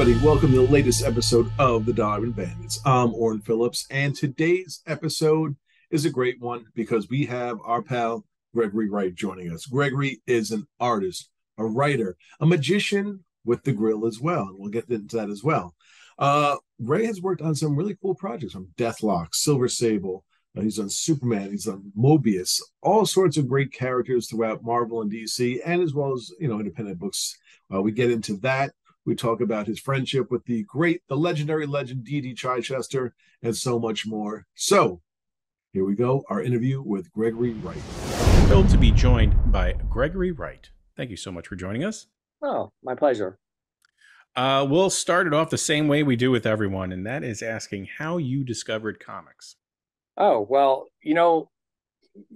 everybody. Welcome to the latest episode of the Dollar Bin Bandits. I'm Orrin Phillips, and today's episode is a great one because we have our pal Gregory Wright joining us. Gregory is an artist, a writer, a magician with the grill as well, and we'll get into that as well. Uh, Ray has worked on some really cool projects from Deathlok, Silver Sable. Uh, he's on Superman. He's on Morbius. All sorts of great characters throughout Marvel and DC, and as well as you know independent books. Uh, we get into that. We talk about his friendship with the great, the legendary legend D.G. Chichester, and so much more. So, here we go our interview with Gregory Wright. Thrilled to be joined by Gregory Wright. Thank you so much for joining us. Oh, my pleasure. Uh, we'll start it off the same way we do with everyone, and that is asking how you discovered comics. Oh well, you know,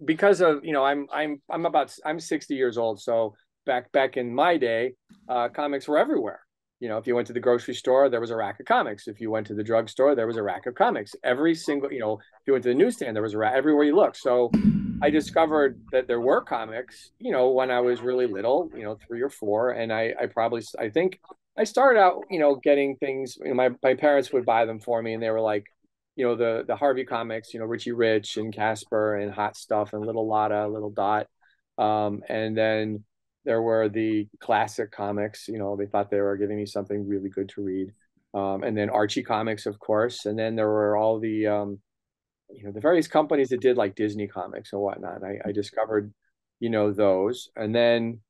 because of you know, I'm I'm I'm about I'm 60 years old, so back back in my day, uh, comics were everywhere. You know, if you went to the grocery store, there was a rack of comics. If you went to the drugstore, there was a rack of comics. Every single, you know, if you went to the newsstand, there was a rack everywhere you looked. So I discovered that there were comics, you know, when I was really little, you know, three or four. And I, I probably, I think I started out, you know, getting things, you know, my, my parents would buy them for me and they were like, you know, the, the Harvey comics, you know, Richie Rich and Casper and Hot Stuff and Little Lotta, Little Dot. Um, and then, there were the classic comics. You know, they thought they were giving me something really good to read. Um, and then Archie comics, of course. And then there were all the, um, you know, the various companies that did like Disney comics and whatnot. I, I discovered, you know, those. And then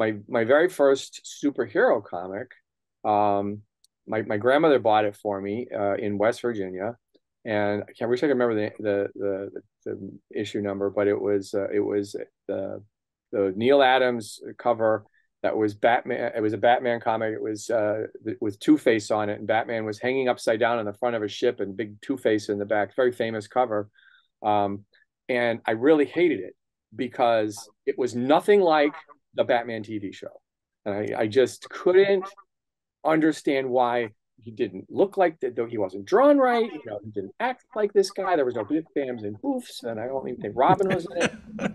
my my very first superhero comic, um, my my grandmother bought it for me uh, in West Virginia, and I can't wish I remember the the the, the issue number, but it was uh, it was the the Neal Adams cover that was Batman. It was a Batman comic. It was uh, with Two Face on it, and Batman was hanging upside down on the front of a ship, and big Two Face in the back. Very famous cover, um, and I really hated it because it was nothing like the Batman TV show, and I, I just couldn't understand why he didn't look like that though he wasn't drawn right you know he didn't act like this guy there was no big bams and boofs and i don't even think robin was in it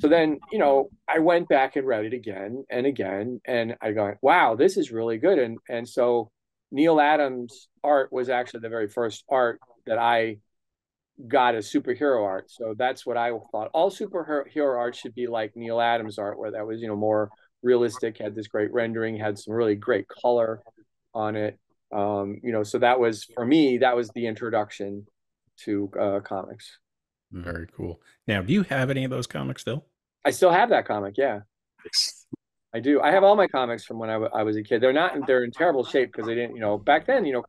so then you know i went back and read it again and again and i go wow this is really good. And and so Neal adams art was actually the very first art that i got as superhero art. So that's what i thought. All superhero art should be like Neal adams art where that was you know more realistic had this great rendering had some really great color on it. Um, you know so that was for me that was the introduction to uh, comics. Very cool. Now do you have any of those comics still i still have that comic yeah i do i have all my comics from when I, w- I was a kid they're not they're in terrible shape because they didn't you know back then you know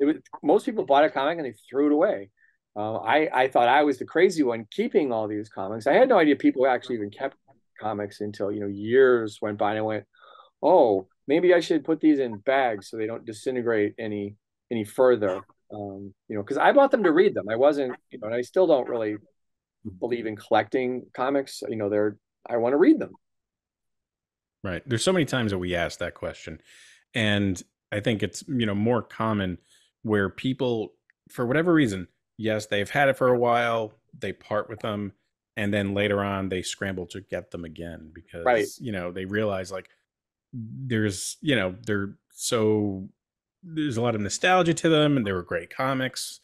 was, most people bought a comic and they threw it away uh, I, I thought I was the crazy one keeping all these comics. I had no idea people actually even kept comics until you know years went by, and I went, "Oh, maybe I should put these in bags so they don't disintegrate any any further. Um, you know, because I bought them to read them. I wasn't, you know, and I still don't really believe in collecting comics. You know, they're I want to read them. Right. There's so many times that we ask that question, and I think it's you know more common where people, for whatever reason, yes, they've had it for a while, they part with them, and then later on they scramble to get them again because right. you know they realize like there's you know they're so there's a lot of nostalgia to them and they were great comics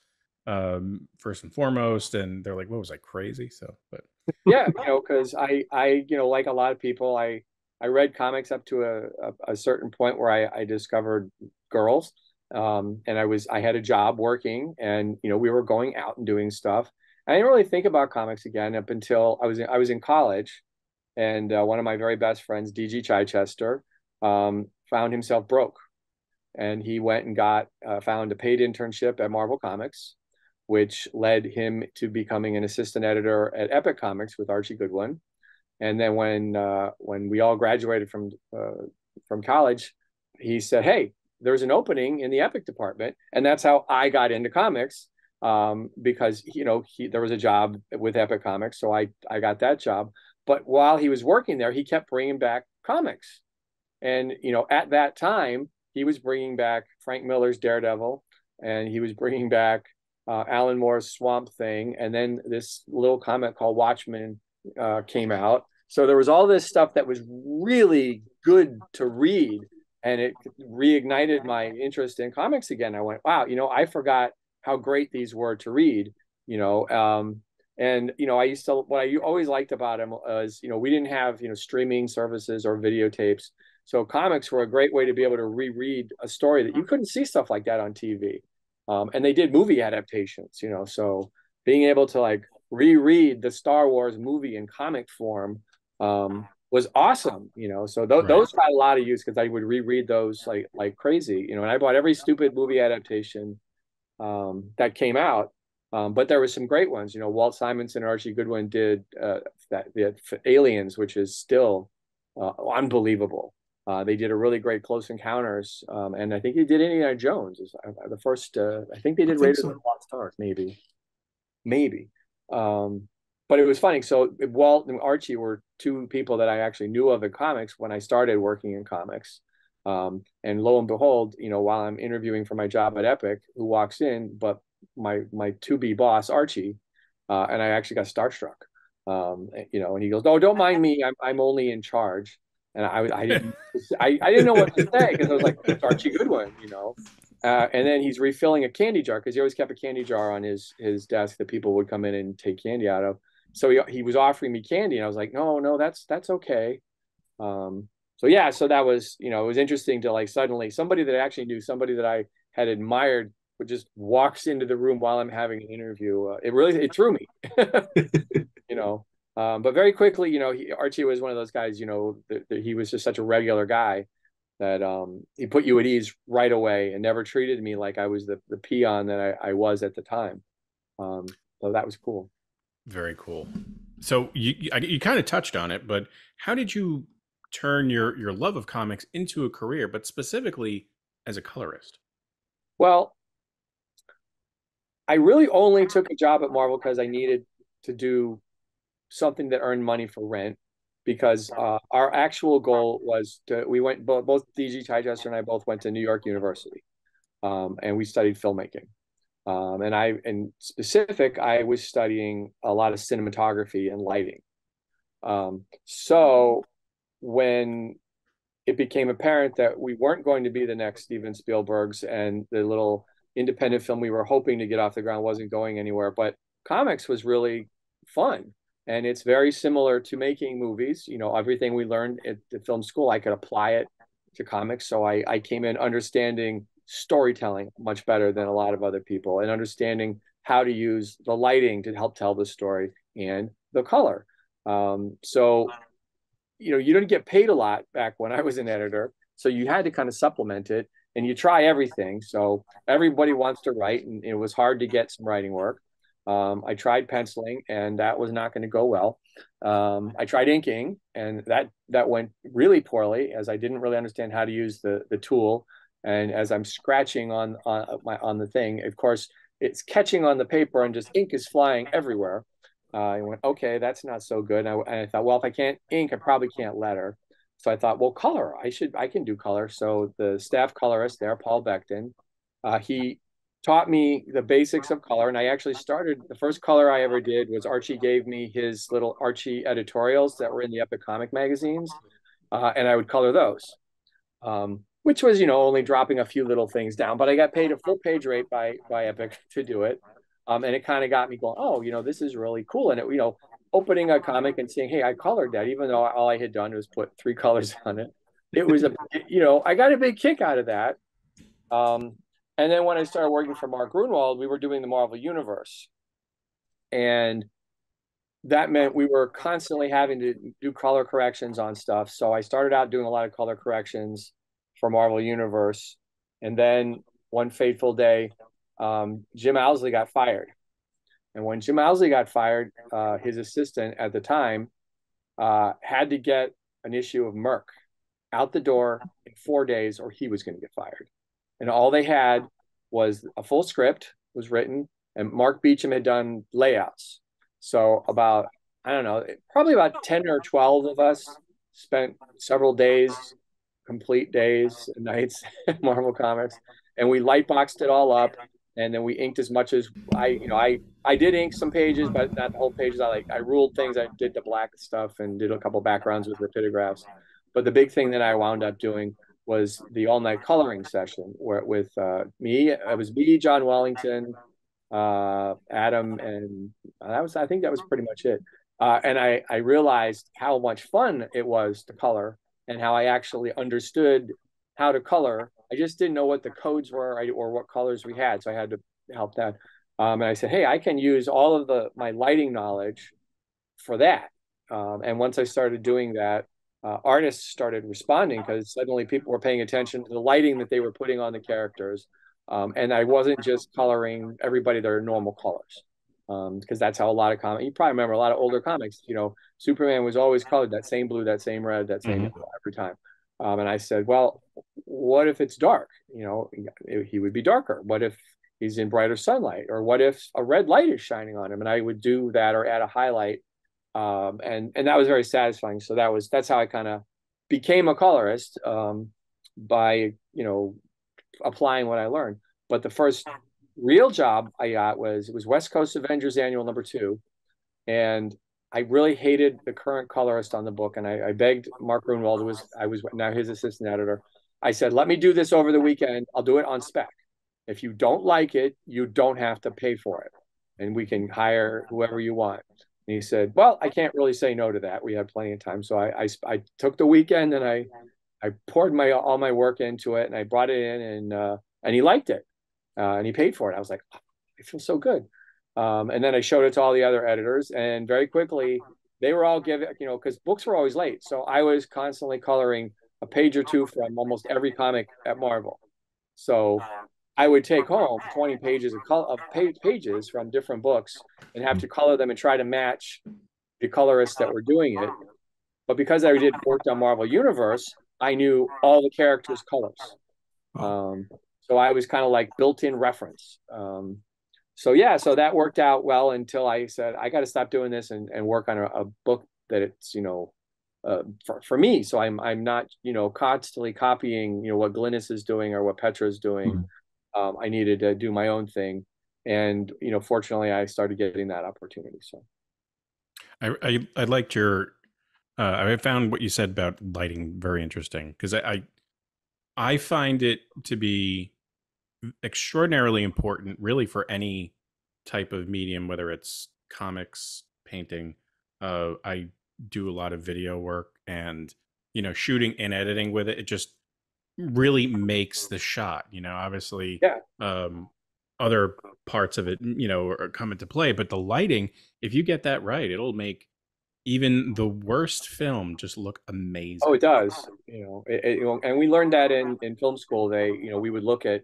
um first and foremost and they're like what was i crazy so but yeah you know because i i you know like a lot of people i i read comics up to a, a, a certain point where i i discovered girls um and i was i had a job working and you know we were going out and doing stuff i didn't really think about comics again up until i was in, i was in college and uh, one of my very best friends dg chichester um, found himself broke. And he went and got uh, found a paid internship at Marvel Comics, which led him to becoming an assistant editor at Epic Comics with Archie Goodwin. And then when uh, when we all graduated from uh, from college, he said, "Hey, there's an opening in the Epic department," and that's how I got into comics um, because you know he, there was a job with Epic Comics, so I I got that job. But while he was working there, he kept bringing back comics, and you know, at that time, he was bringing back Frank Miller's Daredevil, and he was bringing back uh, Alan Moore's Swamp Thing, and then this little comic called Watchmen uh, came out. So there was all this stuff that was really good to read, and it reignited my interest in comics again. I went, wow, you know, I forgot how great these were to read, you know. Um, and you know, I used to what I always liked about them was, you know, we didn't have you know streaming services or videotapes, so comics were a great way to be able to reread a story that you couldn't see stuff like that on TV. Um, and they did movie adaptations, you know, so being able to like reread the Star Wars movie in comic form um, was awesome, you know. So th- right. those got a lot of use because I would reread those like like crazy, you know. And I bought every stupid movie adaptation um, that came out. Um, but there were some great ones, you know. Walt Simonson and Archie Goodwin did uh, that the Aliens, which is still uh, unbelievable. Uh, they did a really great Close Encounters, um, and I think they did Indiana Jones. Uh, the first, uh, I think they did Raiders so. of the Lost Ark, maybe, maybe. Um, but it was funny. So Walt and Archie were two people that I actually knew of in comics when I started working in comics. Um, and lo and behold, you know, while I'm interviewing for my job at Epic, who walks in, but my my to be boss Archie, uh, and I actually got starstruck. Um, you know, and he goes, "No, don't mind me. I'm I'm only in charge." And I I didn't I, I didn't know what to say because I was like, "It's Archie Goodwin," you know. Uh, and then he's refilling a candy jar because he always kept a candy jar on his his desk that people would come in and take candy out of so he, he was offering me candy and I was like, no, no, that's, that's okay. Um, so yeah, so that was, you know, it was interesting to like suddenly somebody that I actually knew, somebody that I had admired would just walks into the room while I'm having an interview. Uh, it really, it threw me, you know, um, but very quickly, you know, he, Archie was one of those guys, you know, he was just such a regular guy that um, he put you at ease right away and never treated me like I was the, the peon that I, I was at the time. Um, so that was cool. Very cool. So you you, you kind of touched on it, but how did you turn your your love of comics into a career, but specifically as a colorist? Well, I really only took a job at Marvel because I needed to do something that earned money for rent. Because uh, our actual goal was to we went both, both DG Chichester and I both went to New York University, um, and we studied filmmaking. Um, and I, in specific, I was studying a lot of cinematography and lighting. Um, so when it became apparent that we weren't going to be the next Steven Spielbergs and the little independent film we were hoping to get off the ground wasn't going anywhere, but comics was really fun. And it's very similar to making movies. You know, everything we learned at the film school, I could apply it to comics. So I, I came in understanding storytelling much better than a lot of other people and understanding how to use the lighting to help tell the story and the color. Um, so, you know, you didn't get paid a lot back when I was an editor. So you had to kind of supplement it and you try everything. So everybody wants to write, and it was hard to get some writing work. Um, I tried penciling, and that was not going to go well. Um, I tried inking, and that that went really poorly, as I didn't really understand how to use the the tool. And as I'm scratching on on my on the thing, of course, it's catching on the paper and just ink is flying everywhere. Uh, I went, okay, that's not so good. And I, and I, thought, well, if I can't ink, I probably can't letter. So I thought, well, color, I should, I can do color. So the staff colorist there, Paul Becton, uh, he taught me the basics of color. And I actually started, the first color I ever did was Archie gave me his little Archie editorials that were in the Epic comic magazines. Uh, and I would color those. Um, which was you know only dropping a few little things down but i got paid a full page rate by by epic to do it um, and it kind of got me going oh you know this is really cool and it you know opening a comic and saying hey i colored that even though all i had done was put three colors on it it was a you know i got a big kick out of that um, and then when i started working for mark gruenwald we were doing the marvel universe and that meant we were constantly having to do color corrections on stuff so i started out doing a lot of color corrections for Marvel Universe. And then one fateful day, um, Jim Owsley got fired. And when Jim Owsley got fired, uh, his assistant at the time uh, had to get an issue of Merc out the door in four days, or he was going to get fired. And all they had was a full script was written, and Mark Beachum had done layouts. So about I don't know, probably about ten or twelve of us spent several days complete days and nights at Marvel Comics, and we lightboxed it all up, and then we inked as much as I, you know, I I did ink some pages, but not the whole pages. I like I ruled things. I did the black stuff and did a couple backgrounds with rapidograph. But the big thing that I wound up doing was the all night coloring session where with uh, me. It was me, John Wellington, uh, Adam, and that was I think that was pretty much it. Uh, and I I realized how much fun it was to color and how I actually understood how to color. I just didn't know what the codes were or what colors we had, so I had to help that. Um, and I said, hey, I can use all of the my lighting knowledge for that. Um, and once I started doing that, uh, artists started responding because suddenly people were paying attention to the lighting that they were putting on the characters. Um, and I wasn't just coloring everybody their normal colors because um, that's how a lot of comics. You probably remember a lot of older comics. You know, Superman was always colored that same blue, that same red, that same mm-hmm. every time. Um, and I said, well, what if it's dark? You know, he would be darker. What if he's in brighter sunlight, or what if a red light is shining on him? And I would do that or add a highlight um, and and that was very satisfying. So that was that's how I kind of became a colorist um, by you know applying what I learned. But the first real job I got was it was West Coast Avengers Annual number two, and I really hated the current colorist on the book, and I, I begged Mark Gruenwald, who was I was now his assistant editor. I said, "Let me do this over the weekend. I'll do it on spec. If you don't like it, you don't have to pay for it, and we can hire whoever you want." And he said, "Well, I can't really say no to that. We had plenty of time, so I I, I took the weekend and I I poured my all my work into it, and I brought it in, and uh, and he liked it, uh, and he paid for it. I was like, oh, I feel so good. Um, and then I showed it to all the other editors, and very quickly they were all giving, you know, because books were always late, so I was constantly coloring a page or two from almost every comic at Marvel. So I would take home 20 pages of, color, of pages from different books and have to color them and try to match the colorists that were doing it. But because I did work on Marvel Universe, I knew all the characters' colors. Um, so I was kind of like built-in reference. Um, so yeah, so that worked out well until I said I got to stop doing this and, and work on a, a book that it's you know uh, for, for me. So I'm I'm not you know constantly copying you know what Glynis is doing or what Petra is doing. Mm-hmm um, I needed to do my own thing, and you know, fortunately, I started getting that opportunity. So, I I, I liked your. Uh, I found what you said about lighting very interesting because I, I I find it to be extraordinarily important, really, for any type of medium, whether it's comics, painting. Uh, I do a lot of video work and you know shooting and editing with it. It just really makes the shot. You know, obviously, yeah. um, other parts of it, you know, come into play. But the lighting, if you get that right, it'll make even the worst film just look amazing. Oh, it does. You know, it, it, and we learned that in in film school. They, you know, we would look at,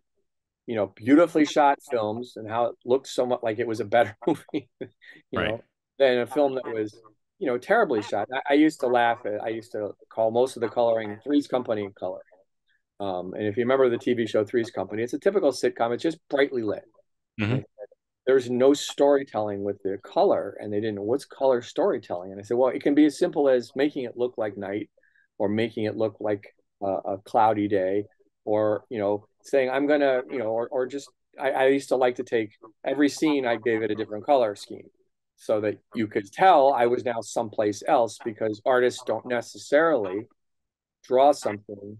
you know, beautifully shot films and how it looked so much like it was a better movie, you right. know, than a film that was, you know, terribly shot. I, I used to laugh at. I used to call most of the coloring Three's Company color um, and if you remember the TV show Three's Company, it's a typical sitcom. It's just brightly lit. Mm-hmm. There's no storytelling with the color, and they didn't know what's color storytelling. And I said, well, it can be as simple as making it look like night, or making it look like a, a cloudy day, or you know, saying I'm gonna, you know, or or just I, I used to like to take every scene I gave it a different color scheme so that you could tell I was now someplace else because artists don't necessarily draw something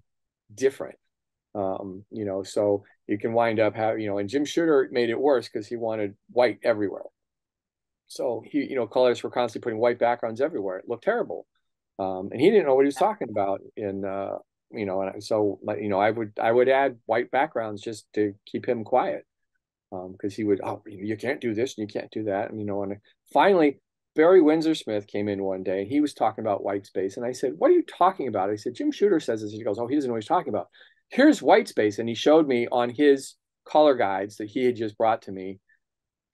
different. Um, you know, so you can wind up how you know, and Jim Shooter made it worse because he wanted white everywhere. So he, you know, colors were constantly putting white backgrounds everywhere. It looked terrible, um, and he didn't know what he was talking about. In uh, you know, and so you know, I would I would add white backgrounds just to keep him quiet Um, because um, he would oh you can't do this and you can't do that and you know and finally Barry Windsor Smith came in one day. He was talking about white space. And I said, What are you talking about? I said, Jim Shooter says this. He goes, Oh, he doesn't know what he's talking about. Here's white space. And he showed me on his color guides that he had just brought to me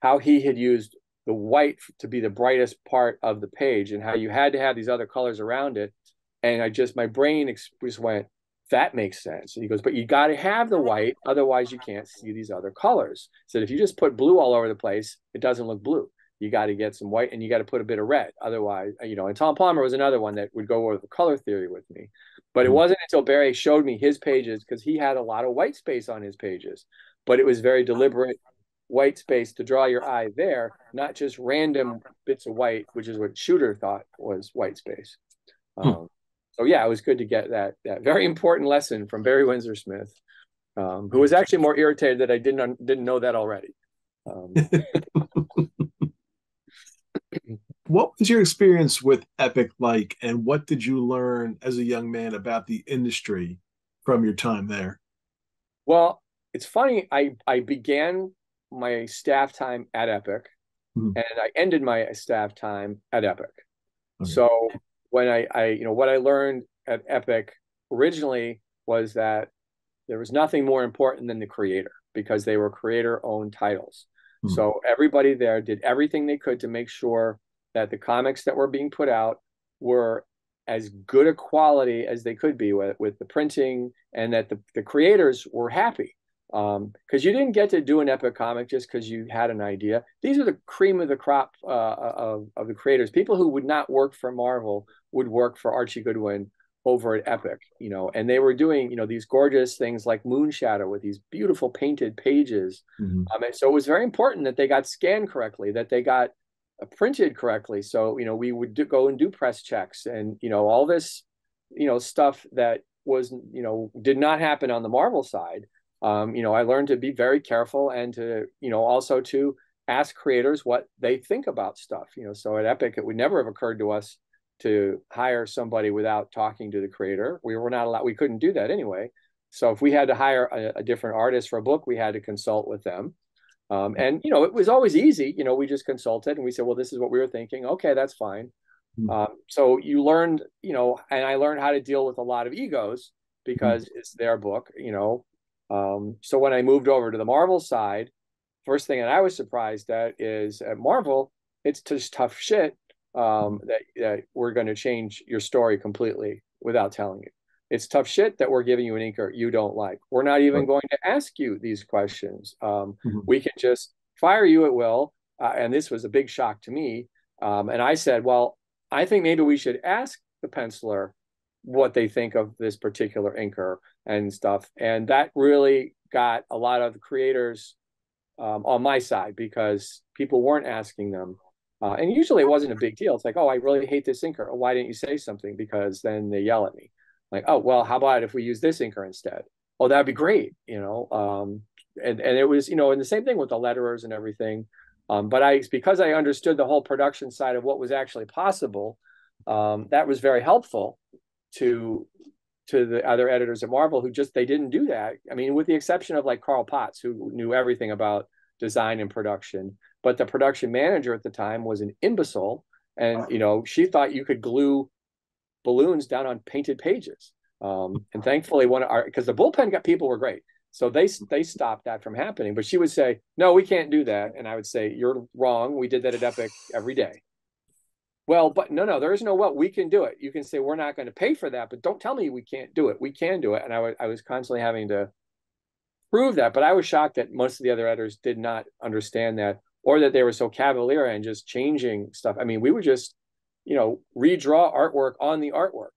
how he had used the white to be the brightest part of the page and how you had to have these other colors around it. And I just, my brain just went, that makes sense. And he goes, but you got to have the white, otherwise you can't see these other colors. So if you just put blue all over the place, it doesn't look blue you got to get some white and you got to put a bit of red. Otherwise, you know, and Tom Palmer was another one that would go over the color theory with me. But it mm-hmm. wasn't until Barry showed me his pages because he had a lot of white space on his pages, but it was very deliberate white space to draw your eye there, not just random bits of white, which is what Shooter thought was white space. Hmm. Um, so yeah, it was good to get that that very important lesson from Barry Windsor Smith, um, who was actually more irritated that I didn't didn't know that already. Um, what was your experience with Epic like, and what did you learn as a young man about the industry from your time there? Well, it's funny. I I began my staff time at Epic, mm-hmm. and I ended my staff time at Epic. Okay. So when I, I, you know, what I learned at Epic originally was that there was nothing more important than the creator because they were creator owned titles. Mm-hmm. So everybody there did everything they could to make sure that the comics that were being put out were as good a quality as they could be with, with the printing and that the, the creators were happy because um, you didn't get to do an epic comic just because you had an idea. These are the cream of the crop uh, of, of the creators. People who would not work for Marvel would work for Archie Goodwin over at Epic, you know, and they were doing, you know, these gorgeous things like Moonshadow with these beautiful painted pages. Mm-hmm. Um, and so it was very important that they got scanned correctly, that they got uh, printed correctly. So, you know, we would do, go and do press checks and, you know, all this, you know, stuff that was, you know, did not happen on the Marvel side um, you know, I learned to be very careful and to, you know, also to ask creators what they think about stuff. You know, so at Epic, it would never have occurred to us to hire somebody without talking to the creator. We were not allowed, we couldn't do that anyway. So if we had to hire a, a different artist for a book, we had to consult with them. Um, and you know, it was always easy. You know, we just consulted and we said, well, this is what we were thinking. Okay, that's fine. Mm-hmm. Um, so you learned, you know, and I learned how to deal with a lot of egos because mm-hmm. it's their book. You know, um, so when I moved over to the Marvel side, first thing that I was surprised at is at Marvel, it's just tough shit um, that, that we're going to change your story completely without telling you. It's tough shit that we're giving you an inker you don't like. We're not even going to ask you these questions. Um, mm-hmm. We can just fire you at will. Uh, and this was a big shock to me. Um, and I said, well, I think maybe we should ask the penciler what they think of this particular inker and stuff. And that really got a lot of creators um, on my side because people weren't asking them. Uh, and usually it wasn't a big deal. It's like, oh, I really hate this inker. Why didn't you say something? Because then they yell at me. Like, oh, well, how about if we use this inker instead? Oh, that'd be great. You know, um, and and it was, you know, and the same thing with the letterers and everything. Um, but I, because I understood the whole production side of what was actually possible, um, that was very helpful to to the other editors at Marvel who just they didn't do that. I mean, with the exception of like Carl Potts, who knew everything about design and production, but the production manager at the time was an imbecile, and you know she thought you could glue balloons down on painted pages. Um, and thankfully, one of our because the bullpen got people were great, so they they stopped that from happening. But she would say, "No, we can't do that," and I would say, "You're wrong. We did that at Epic every day." Well, but no, no, there is no well. We can do it. You can say we're not going to pay for that, but don't tell me we can't do it. We can do it. And I, w- I was constantly having to prove that. But I was shocked that most of the other editors did not understand that, or that they were so cavalier and just changing stuff. I mean, we were just, you know, redraw artwork on the artwork.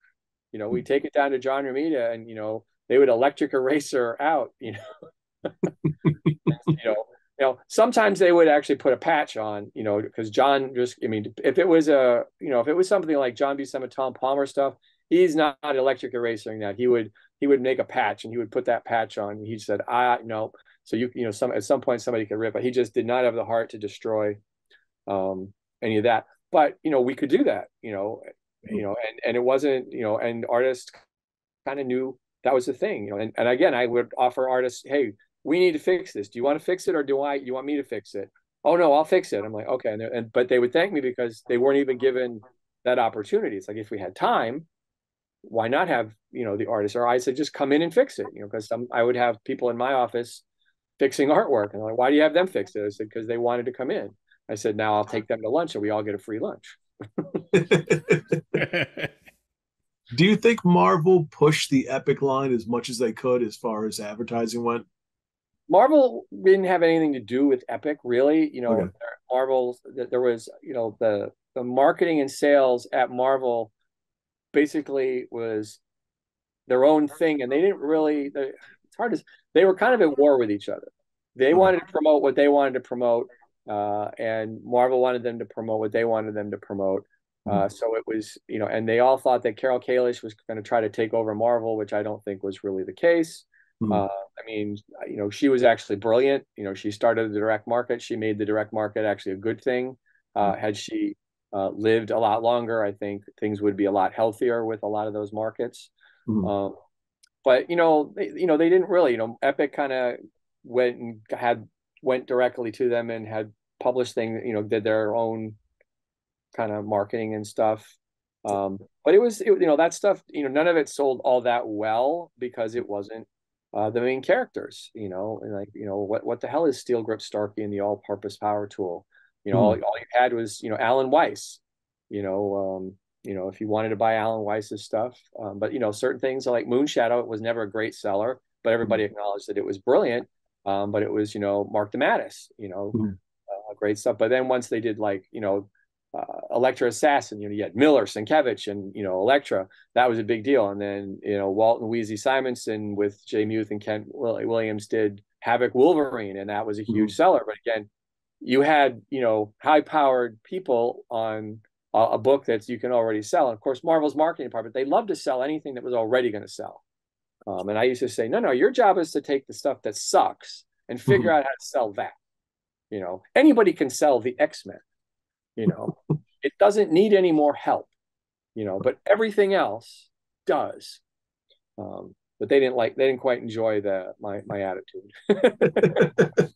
You know, we take it down to John Romita, and you know, they would electric eraser out. You know, you know you know sometimes they would actually put a patch on you know because john just i mean if it was a you know if it was something like john B. buscema tom palmer stuff he's not electric erasing that he would he would make a patch and he would put that patch on he said i no so you you know some at some point somebody could rip it he just did not have the heart to destroy um any of that but you know we could do that you know you hmm. know and and it wasn't you know and artists kind of knew that was the thing you know and, and again i would offer artists hey we need to fix this. Do you want to fix it or do I, you want me to fix it? Oh no, I'll fix it. I'm like, okay. And, and but they would thank me because they weren't even given that opportunity. It's like, if we had time, why not have, you know, the artist or I said, just come in and fix it, you know, because I would have people in my office fixing artwork. And like, why do you have them fix it? I said, because they wanted to come in. I said, now I'll take them to lunch and we all get a free lunch. do you think Marvel pushed the Epic line as much as they could as far as advertising went? Marvel didn't have anything to do with Epic, really. You know, okay. Marvel there was, you know, the the marketing and sales at Marvel basically was their own thing, and they didn't really. It's hard to. They were kind of at war with each other. They wanted to promote what they wanted to promote, uh, and Marvel wanted them to promote what they wanted them to promote. Uh, so it was, you know, and they all thought that Carol Kalish was going to try to take over Marvel, which I don't think was really the case. Mm-hmm. Uh, I mean, you know, she was actually brilliant. You know, she started the direct market. She made the direct market actually a good thing. Uh, mm-hmm. had she uh, lived a lot longer, I think things would be a lot healthier with a lot of those markets. Mm-hmm. Um, but you know, they, you know, they didn't really. You know, Epic kind of went and had went directly to them and had published things. You know, did their own kind of marketing and stuff. Um, but it was, it, you know, that stuff. You know, none of it sold all that well because it wasn't uh, the main characters. You know, and like, you know, what what the hell is Steel Grip Starkey and the All-Purpose Power Tool? You know, mm-hmm. all, all you had was you know Alan Weiss. You know, um, you know, if you wanted to buy Alan Weiss's stuff. Um, but you know, certain things like Moonshadow, it was never a great seller, but everybody mm-hmm. acknowledged that it was brilliant. Um, but it was, you know, Mark DeMatteis, you know, mm-hmm. uh, great stuff. But then once they did like, you know, uh, Elektra Assassin, you know, you had Miller, Sienkiewicz, and you know, Elektra, that was a big deal. And then, you know, Walt and Weezie Simonson with Jay Muth and Kent Williams did Havok Wolverine, and that was a huge mm-hmm. seller. But again, you had, you know, high powered people on a book that you can already sell. And of course, Marvel's marketing department, they love to sell anything that was already going to sell. Um, and I used to say, no, no, your job is to take the stuff that sucks and figure mm-hmm. out how to sell that. You know, anybody can sell the X Men. You know, it doesn't need any more help. You know, but everything else does. Um, but they didn't like, they didn't quite enjoy the my my attitude.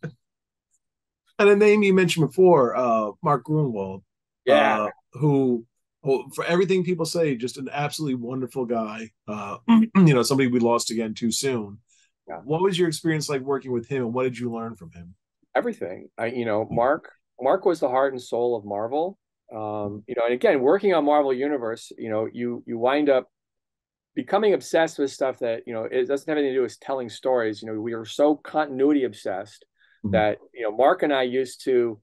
and a name you mentioned before, uh, Mark Gruenwald. Yeah. Uh, who, who, for everything people say, just an absolutely wonderful guy. Uh, you know, somebody we lost again too soon. Yeah. What was your experience like working with him, and what did you learn from him? Everything. I, you know, Mark. Mark was the heart and soul of Marvel. Um, you know, and again, working on Marvel Universe, you know, you you wind up becoming obsessed with stuff that you know it doesn't have anything to do with telling stories. You know, we are so continuity obsessed mm-hmm. that you know Mark and I used to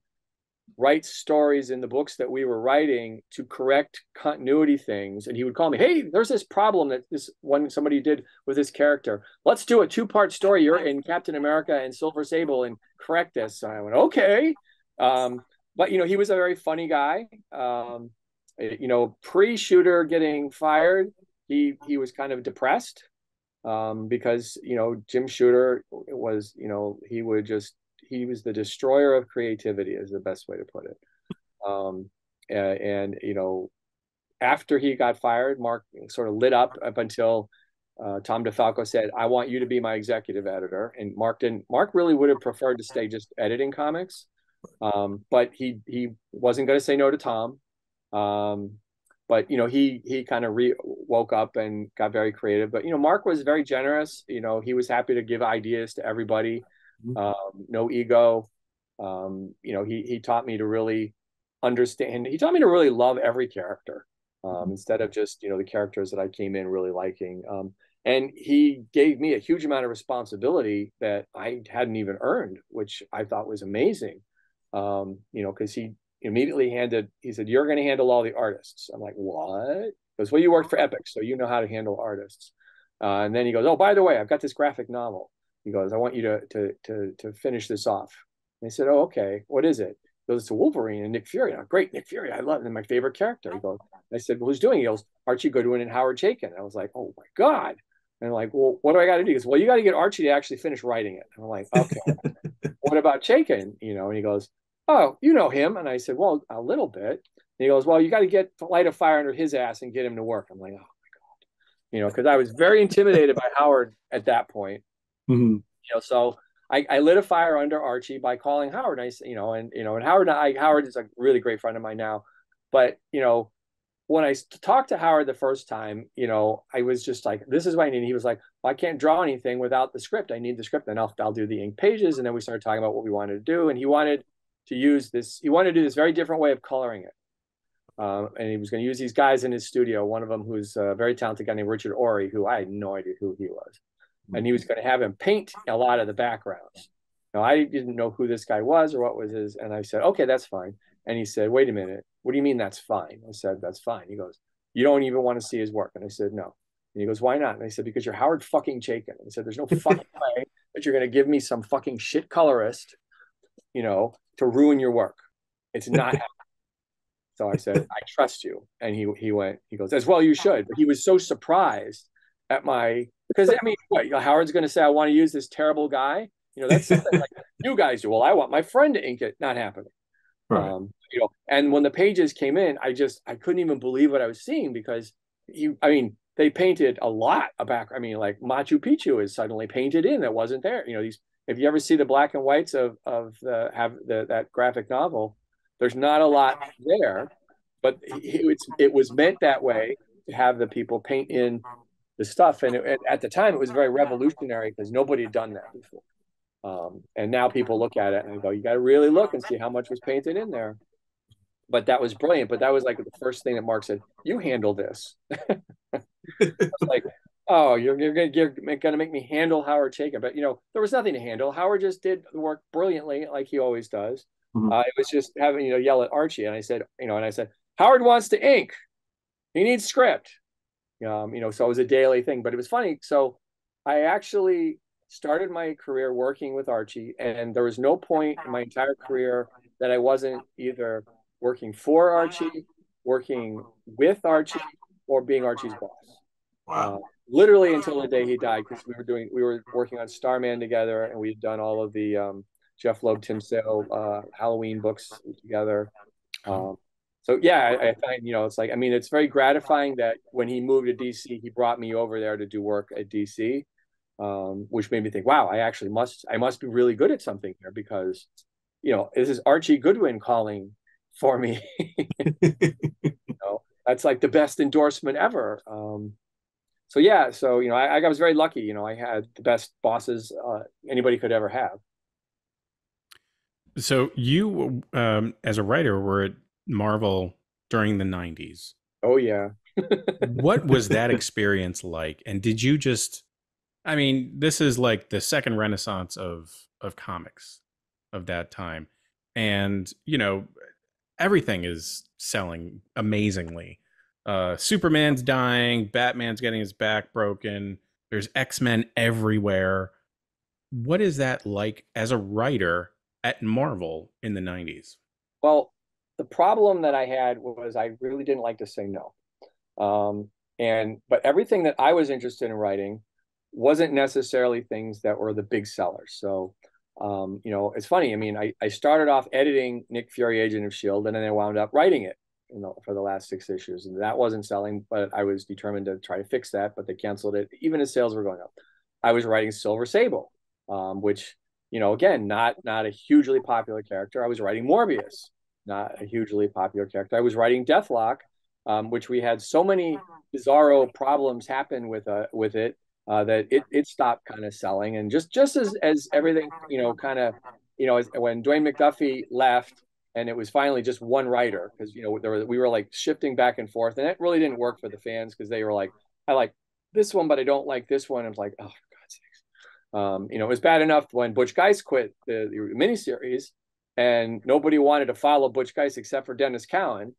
write stories in the books that we were writing to correct continuity things. And he would call me, Hey, there's this problem that this one somebody did with this character. Let's do a two-part story. You're in Captain America and Silver Sable and correct this. I went, okay. Um, but you know, he was a very funny guy. Um, you know, pre-shooter getting fired, he he was kind of depressed um, because you know Jim Shooter was you know he would just he was the destroyer of creativity is the best way to put it. Um, and, and, you know after he got fired mark sort of lit up up until uh, tom defalco said i want you to be my executive editor. And mark didn't mark really would have preferred to stay just editing comics um, but he he wasn't going to say no to tom. Um, but you know he he kind of re woke up and got very creative. But you know mark was very generous. You know he was happy to give ideas to everybody. Um, no ego. Um, you know, he he taught me to really understand. He taught me to really love every character um, mm-hmm. instead of just you know the characters that I came in really liking. Um, and he gave me a huge amount of responsibility that I hadn't even earned, which I thought was amazing. Um, you know, because he immediately handed. He said, "You're going to handle all the artists." I'm like, "What?" Because well, you worked for Epic, so you know how to handle artists. Uh, and then he goes, "Oh, by the way, I've got this graphic novel." He goes, I want you to to to to finish this off. And I said, Oh, okay. What is it? He goes to Wolverine and Nick Fury. Oh, great, Nick Fury. I love him. My favorite character. He goes, I said, well, who's doing it? He goes, Archie Goodwin and Howard Chaykin. I was like, Oh my God. And I'm like, well, what do I got to do? He goes, well, you got to get Archie to actually finish writing it. And I'm like, okay. what about Chaykin? You know, and he goes, oh, you know him. And I said, well, a little bit. And he goes, well, you got to get light a fire under his ass and get him to work. I'm like, oh my God. You know, because I was very intimidated by Howard at that point. Mm-hmm you know, so I, I lit a fire under Archie by calling Howard. I, you know, and you know, and Howard, I, Howard is a really great friend of mine now. But you know, when I talked to Howard the first time, you know, I was just like, "This is what I need." He was like, well, "I can't draw anything without the script. I need the script, and I'll I'll do the ink pages." And then we started talking about what we wanted to do, and he wanted to use this. He wanted to do this very different way of coloring it. Um, and he was going to use these guys in his studio. One of them, who's a very talented guy named Richard Ory, who I had no idea who he was and he was going to have him paint a lot of the backgrounds. Now I didn't know who this guy was or what was his, and I said, "Okay, that's fine." And he said, "Wait a minute, what do you mean that's fine?" I said, "That's fine." He goes, "You don't even want to see his work?" And I said, "No." And he goes, "Why not?" And I said, "Because you're Howard fucking Chaykin." And I said, "There's no fucking way that you're going to give me some fucking shit colorist, you know, to ruin your work. It's not happening." So I said, I trust you. And he he went, he goes, as well you should. But he was so surprised at my because I mean, what Howard's going to say, I want to use this terrible guy. You know, that's something like you guys do. Well, I want my friend to ink it. Not happening. Right. Um, you know, and when the pages came in, I just I couldn't even believe what I was seeing because you, I mean, they painted a lot of back. I mean, like Machu Picchu is suddenly painted in that wasn't there. You know, these if you ever see the black and whites of of the have the that graphic novel, there's not a lot there, but it, it was meant that way to have the people paint in the stuff. And it, at the time, it was very revolutionary because nobody had done that before. Um, and now people look at it and go, you got to really look and see how much was painted in there. But that was brilliant. But that was like the first thing that Mark said, you handle this. like, oh, you're, you're gonna you're gonna make me handle Howard Chaykin. But you know, there was nothing to handle. Howard just did the work brilliantly, like he always does. Mm-hmm. Uh, it was just having you know yell at Archie, and I said, you know, and I said, Howard wants to ink. He needs script. Um, you know, so it was a daily thing. But it was funny. So I actually started my career working with Archie, and there was no point in my entire career that I wasn't either working for Archie, working with Archie, or being Archie's boss. Wow. Uh, literally until the day he died, because we were doing we were working on Starman together, and we had done all of the um, Jeph Loeb, Tim Sale uh, Halloween books together. Um, so yeah, I, I, find you know it's like I mean it's very gratifying that when he moved to DC, he brought me over there to do work at DC, um, which made me think, wow, I actually must I must be really good at something here because you know this is Archie Goodwin calling for me. you know, that's like the best endorsement ever. Um, so yeah, so you know I, I was very lucky. You know I had the best bosses uh, anybody could ever have. So you, um, as a writer, were at Marvel during the '90s. Oh yeah. what was that experience like? And did you just? I mean, this is like the second renaissance of of comics of that time, and you know, everything is selling amazingly. Uh, Superman's dying, Batman's getting his back broken. There's X Men everywhere. What is that like as a writer at Marvel in the 90s? Well, the problem that I had was I really didn't like to say no. Um, and but everything that I was interested in writing wasn't necessarily things that were the big sellers. So um, you know, it's funny. I mean, I, I started off editing Nick Fury, Agent of Shield, and then I wound up writing it, you know, for the last six issues, and that wasn't selling. But I was determined to try to fix that. But they canceled it, even as sales were going up. I was writing Silver Sable, um, which you know, again, not not a hugely popular character. I was writing Morbius, not a hugely popular character. I was writing Deathlok, um, which we had so many bizarro problems happen with uh, with it uh, that it it stopped kind of selling. And just just as as everything, you know, kind of, you know, as, when Dwayne McDuffie left, and it was finally just one writer because you know there were we were like shifting back and forth, and it really didn't work for the fans because they were like, I like this one, but I don't like this one. I was like, oh um, you know, it was bad enough when Butch Guice quit the, the miniseries, and nobody wanted to follow Butch Guice except for Denys Cowan.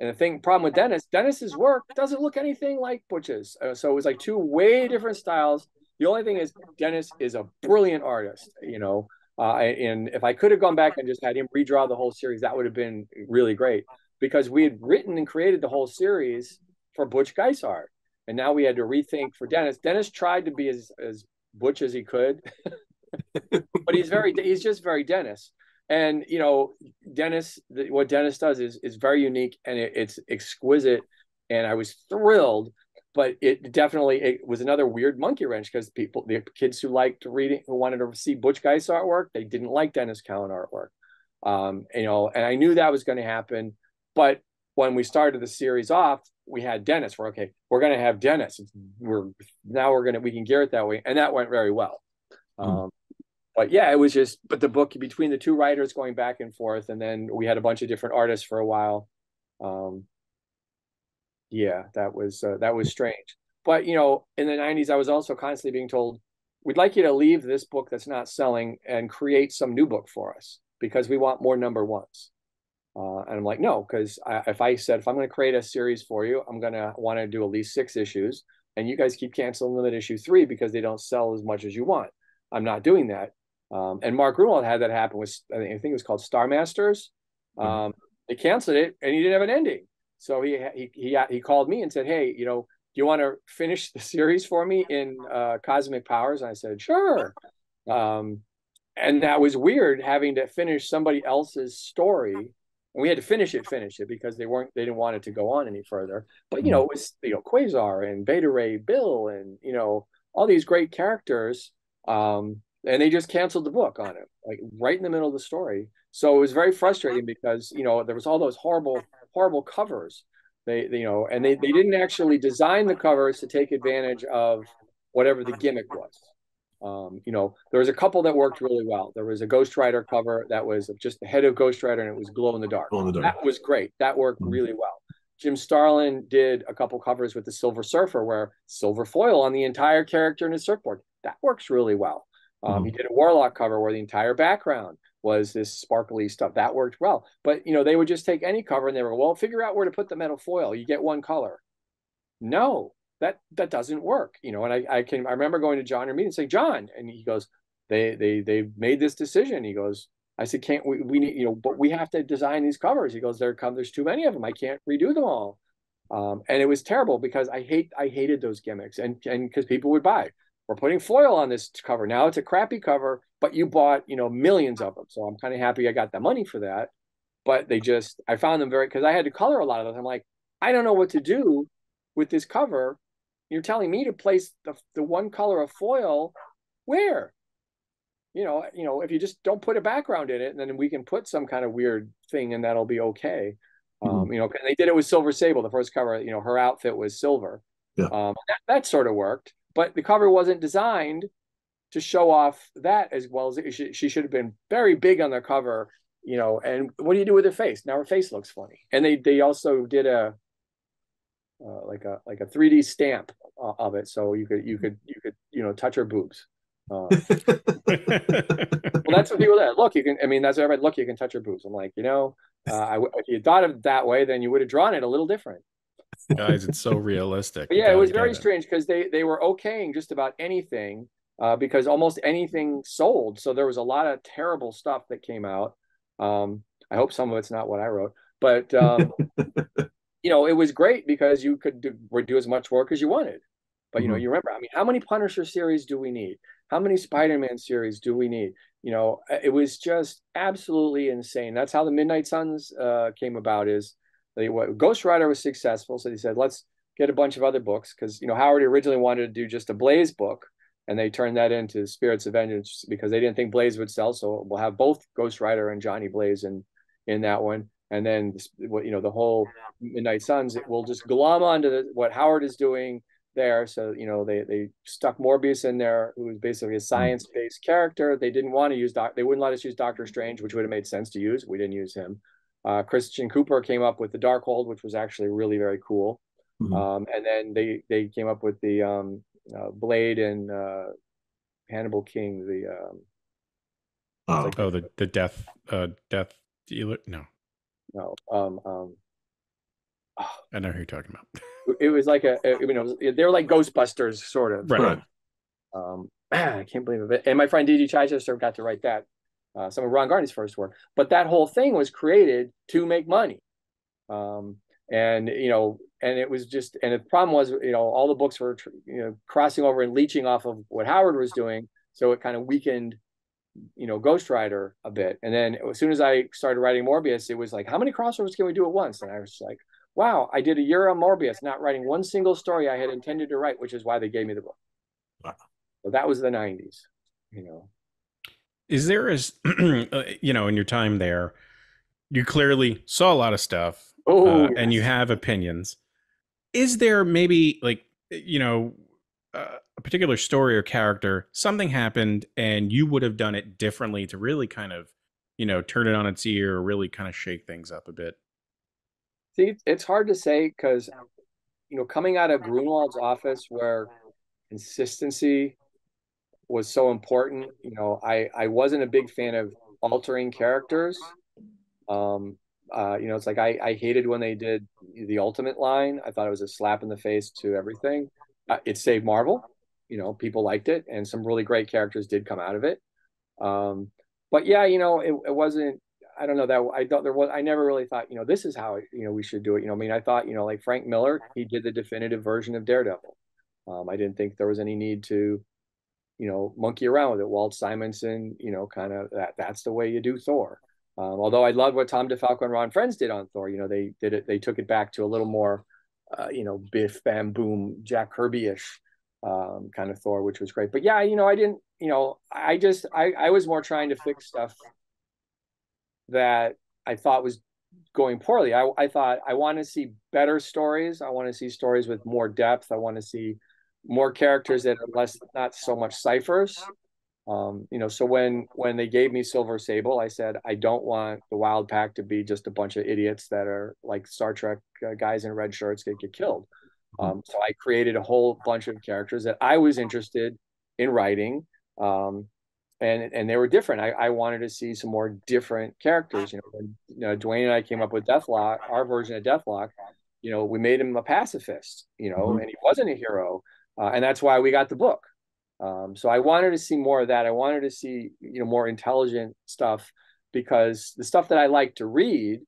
And the thing, problem with Denys, Denys's work doesn't look anything like Butch's. Uh, so it was like two way different styles. The only thing is, Denys is a brilliant artist, you know. Uh, and if I could have gone back and just had him redraw the whole series, that would have been really great because we had written and created the whole series for Butch Guice art. And now we had to rethink for Denys. Denys tried to be as, as butch as he could, but he's very he's just very Denys. And you know, Denys, what denys does is is very unique and it, it's exquisite. And I was thrilled, but it definitely it was another weird monkey wrench because people, the kids who liked reading, who wanted to see Butch Guice artwork, they didn't like denys Cowan artwork. Um, you know, and I knew that was going to happen. But when we started the series off, we had denys We're okay. We're going to have denys We're now we're going to we can gear it that way, and that went very well. Mm-hmm. Um, but yeah, it was just but the book between the two writers going back and forth, and then we had a bunch of different artists for a while. Um, yeah, that was uh, that was strange. But you know, in the '90s, I was also constantly being told, "We'd like you to leave this book that's not selling and create some new book for us because we want more number ones." Uh, and I'm like, no, because if I said if I'm going to create a series for you, I'm going to want to do at least six issues, and you guys keep canceling them at issue three because they don't sell as much as you want. I'm not doing that. Um, and Mark Gruenwald had that happen with I think it was called Star Masters. Mm-hmm. Um, they canceled it, and he didn't have an ending. So he he he he called me and said, "Hey, you know, do you want to finish the series for me in uh, Cosmic Powers?" And I said, "Sure." Um, and that was weird having to finish somebody else's story. And we had to finish it, finish it because they weren't they didn't want it to go on any further. But you know, it was you know Quasar and Beta Ray Bill and you know all these great characters. Um, and they just canceled the book on it, like right in the middle of the story. So it was very frustrating because you know there was all those horrible, horrible covers. They, they you know, and they, they didn't actually design the covers to take advantage of whatever the gimmick was. Um, you know, there was a couple that worked really well. There was a Ghost Rider cover that was just the head of Ghost Rider and it was glow in the dark. Glow in the dark. That was great. That worked mm-hmm. really well. Jim Starlin did a couple covers with the Silver Surfer where silver foil on the entire character in his surfboard. That works really well. Um, mm-hmm. He did a Warlock cover where the entire background was this sparkly stuff. That worked well. But, you know, they would just take any cover and they were, well, figure out where to put the metal foil. You get one color. No, that that doesn't work. You know, and I, I can I remember going to John or meeting and saying, John, and he goes, they they they made this decision. He goes, I said, can't we, we need, you know, but we have to design these covers. He goes, there come, there's too many of them. I can't redo them all. Um, and it was terrible because I hate, I hated those gimmicks and, and cause people would buy, we're putting foil on this cover. Now it's a crappy cover, but you bought, you know, millions of them. So I'm kind of happy I got the money for that. But they just, I found them very, cause I had to color a lot of them. I'm like, I don't know what to do with this cover. You're telling me to place the, the one color of foil where? you know, you know, if you just don't put a background in it, and then we can put some kind of weird thing, and that'll be okay. Um, mm-hmm. You know, and they did it with Silver Sable. The first cover, you know, her outfit was silver. Yeah. Um, that, that sort of worked, but the cover wasn't designed to show off that as well as it, she, she should have been very big on the cover. You know, and what do you do with her face? Now her face looks funny, and they they also did a uh, like a like a 3D stamp of it, so you could you could you could you know touch her boobs. Um, well, that's what people did. Look, you can. I mean, that's everybody. Look, you can touch her boobs. I'm like, you know, uh, I, if you thought of it that way, then you would have drawn it a little different. Guys, it's so realistic. Yeah, it was very it. strange because they they were okaying just about anything uh, because almost anything sold. So there was a lot of terrible stuff that came out. Um, I hope some of it's not what I wrote, but um, you know, it was great because you could do, do as much work as you wanted. But you know, mm-hmm. you remember, I mean, how many Punisher series do we need? how many spider-man series do we need you know it was just absolutely insane that's how the midnight suns uh, came about is they what ghost rider was successful so they said let's get a bunch of other books because you know howard originally wanted to do just a blaze book and they turned that into spirits of vengeance because they didn't think blaze would sell so we'll have both ghost rider and johnny blaze in in that one and then what you know the whole midnight suns it will just glom onto the, what howard is doing there. So, you know, they they stuck Morbius in there, who was basically a hmm. science-based character. They didn't want to use Doc, they wouldn't let us use Doctor Strange, which would have made sense to use. We didn't use him. Uh, Christian Cooper came up with the Darkhold, which was actually really very cool. Mm-hmm. Um, and then they they came up with the um, uh, Blade and uh, Hannibal King, the um, oh, like, oh the the death uh death dealer no no um um I know who you're talking about. It was like a, you know, they were like Ghostbusters, sort of. Right. Um, I can't believe it. And my friend D.G. Chichester got to write that. Uh, some of Ron Garney's first work, but that whole thing was created to make money. Um, and you know, and it was just, and the problem was, you know, all the books were, you know, crossing over and leeching off of what Howard was doing, so it kind of weakened, you know, Ghost Rider a bit. And then as soon as I started writing Morbius, it was like, how many crossovers can we do at once? And I was like, wow, I did a year on Morbius, not writing one single story I had intended to write, which is why they gave me the book. Wow. So that was the 90s, you know. Is there as uh, you know, in your time there, you clearly saw a lot of stuff. Oh, uh, yes. and you have opinions. Is there maybe like you know uh, a particular story or character, something happened, and you would have done it differently to really kind of you know turn it on its ear or really kind of shake things up a bit? See, it's hard to say because, you know, coming out of Gruenwald's office where consistency was so important, you know, I, I wasn't a big fan of altering characters. Um, uh, you know, it's like I, I hated when they did the ultimate line. I thought it was a slap in the face to everything. Uh, it saved Marvel. You know, people liked it, and some really great characters did come out of it. Um, but yeah, you know, it, it wasn't I don't know that I thought there was I never really thought you know this is how you know we should do it. You know, I mean, I thought you know like Frank Miller, he did the definitive version of Daredevil. Um, I didn't think there was any need to, you know, monkey around with it. Walt Simonson, you know, kind of that that's the way you do Thor. Um, although I love what Tom DeFalco and Ron Frenz did on Thor. You know, they did it. They took it back to a little more, uh, you know, Biff Bam Boom Jack Kirby ish um, kind of Thor, which was great. But yeah, you know, I didn't. You know, I just I I was more trying to fix stuff that I thought was going poorly. I, I thought I want to see better stories. I want to see stories with more depth. I want to see more characters that are less, not so much ciphers. Um, you know, so when when they gave me Silver Sable, I said I don't want the Wild Pack to be just a bunch of idiots that are like Star Trek uh, guys in red shirts get get killed. Mm-hmm. Um, so I created a whole bunch of characters that I was interested in writing. Um, and and they were different. I, I wanted to see some more different characters. You know, when you know, Dwayne and I came up with Deathlok, our version of Deathlok. You know, we made him a pacifist. You know, mm-hmm. and he wasn't a hero, uh, and that's why we got the book. Um, so I wanted to see more of that. I wanted to see you know more intelligent stuff because the stuff that I like to read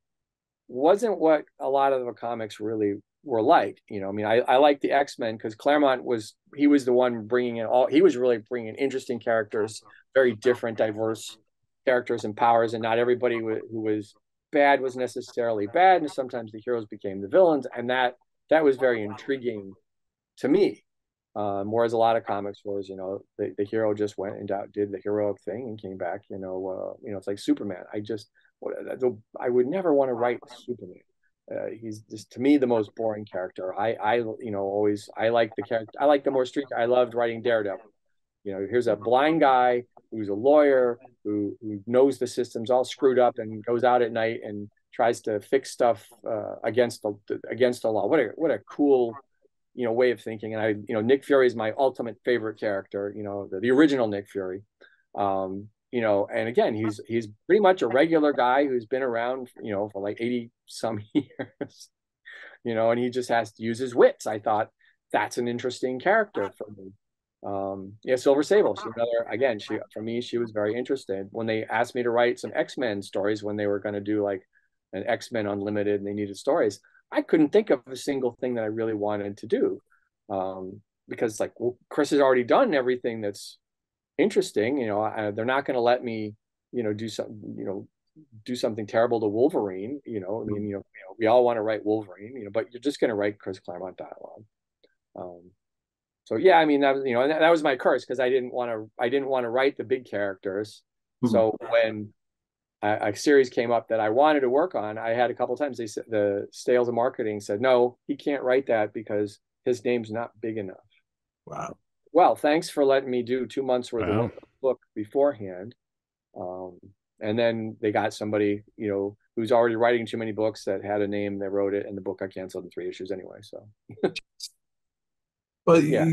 wasn't what a lot of the comics really were like. You know, I mean, I, I like the X Men because Claremont was he was the one bringing in all. He was really bringing in interesting characters, very different, diverse characters and powers, and not everybody who, who was bad was necessarily bad, and sometimes the heroes became the villains, and that that was very intriguing to me. Um, whereas a lot of comics was, you know, the, the hero just went and did the heroic thing and came back. You know, uh, you know, it's like Superman. I just, I would never want to write Superman. Uh, he's just to me the most boring character. I I you know always I like the character. I like the more street. I loved writing Daredevil. You know, here's a blind guy who's a lawyer who who knows the system's all screwed up and goes out at night and tries to fix stuff uh, against the against the law. What a what a cool you know way of thinking. And I you know Nick Fury is my ultimate favorite character. You know the, the original Nick Fury. Um, you know, and again, he's he's pretty much a regular guy who's been around, you know, for like 80 some years. you know, and he just has to use his wits. I thought that's an interesting character for me. Um, yeah, Silver Sable. She's another again, she for me, she was very interested. When they asked me to write some X-Men stories when they were going to do like an X-Men Unlimited and they needed stories, I couldn't think of a single thing that I really wanted to do. Um, because like, well, Chris has already done everything that's interesting. You know, I, they're not going to let me, you know, do some, you know, do something terrible to Wolverine. You know, I mean, you know, you know we all want to write Wolverine, you know, but you're just going to write Chris Claremont dialogue. Um, so yeah, I mean, that was, you know, that, that was my curse because I didn't want to, I didn't want to write the big characters. Mm-hmm. So when a, a, series came up that I wanted to work on, I had a couple times they said the sales and marketing said, no, he can't write that because his name's not big enough. Wow well, thanks for letting me do two months worth wow. of book beforehand. Um, and then they got somebody, you know, who's already writing too many books that had a name that wrote it, and the book got canceled in three issues anyway. So, well, yeah.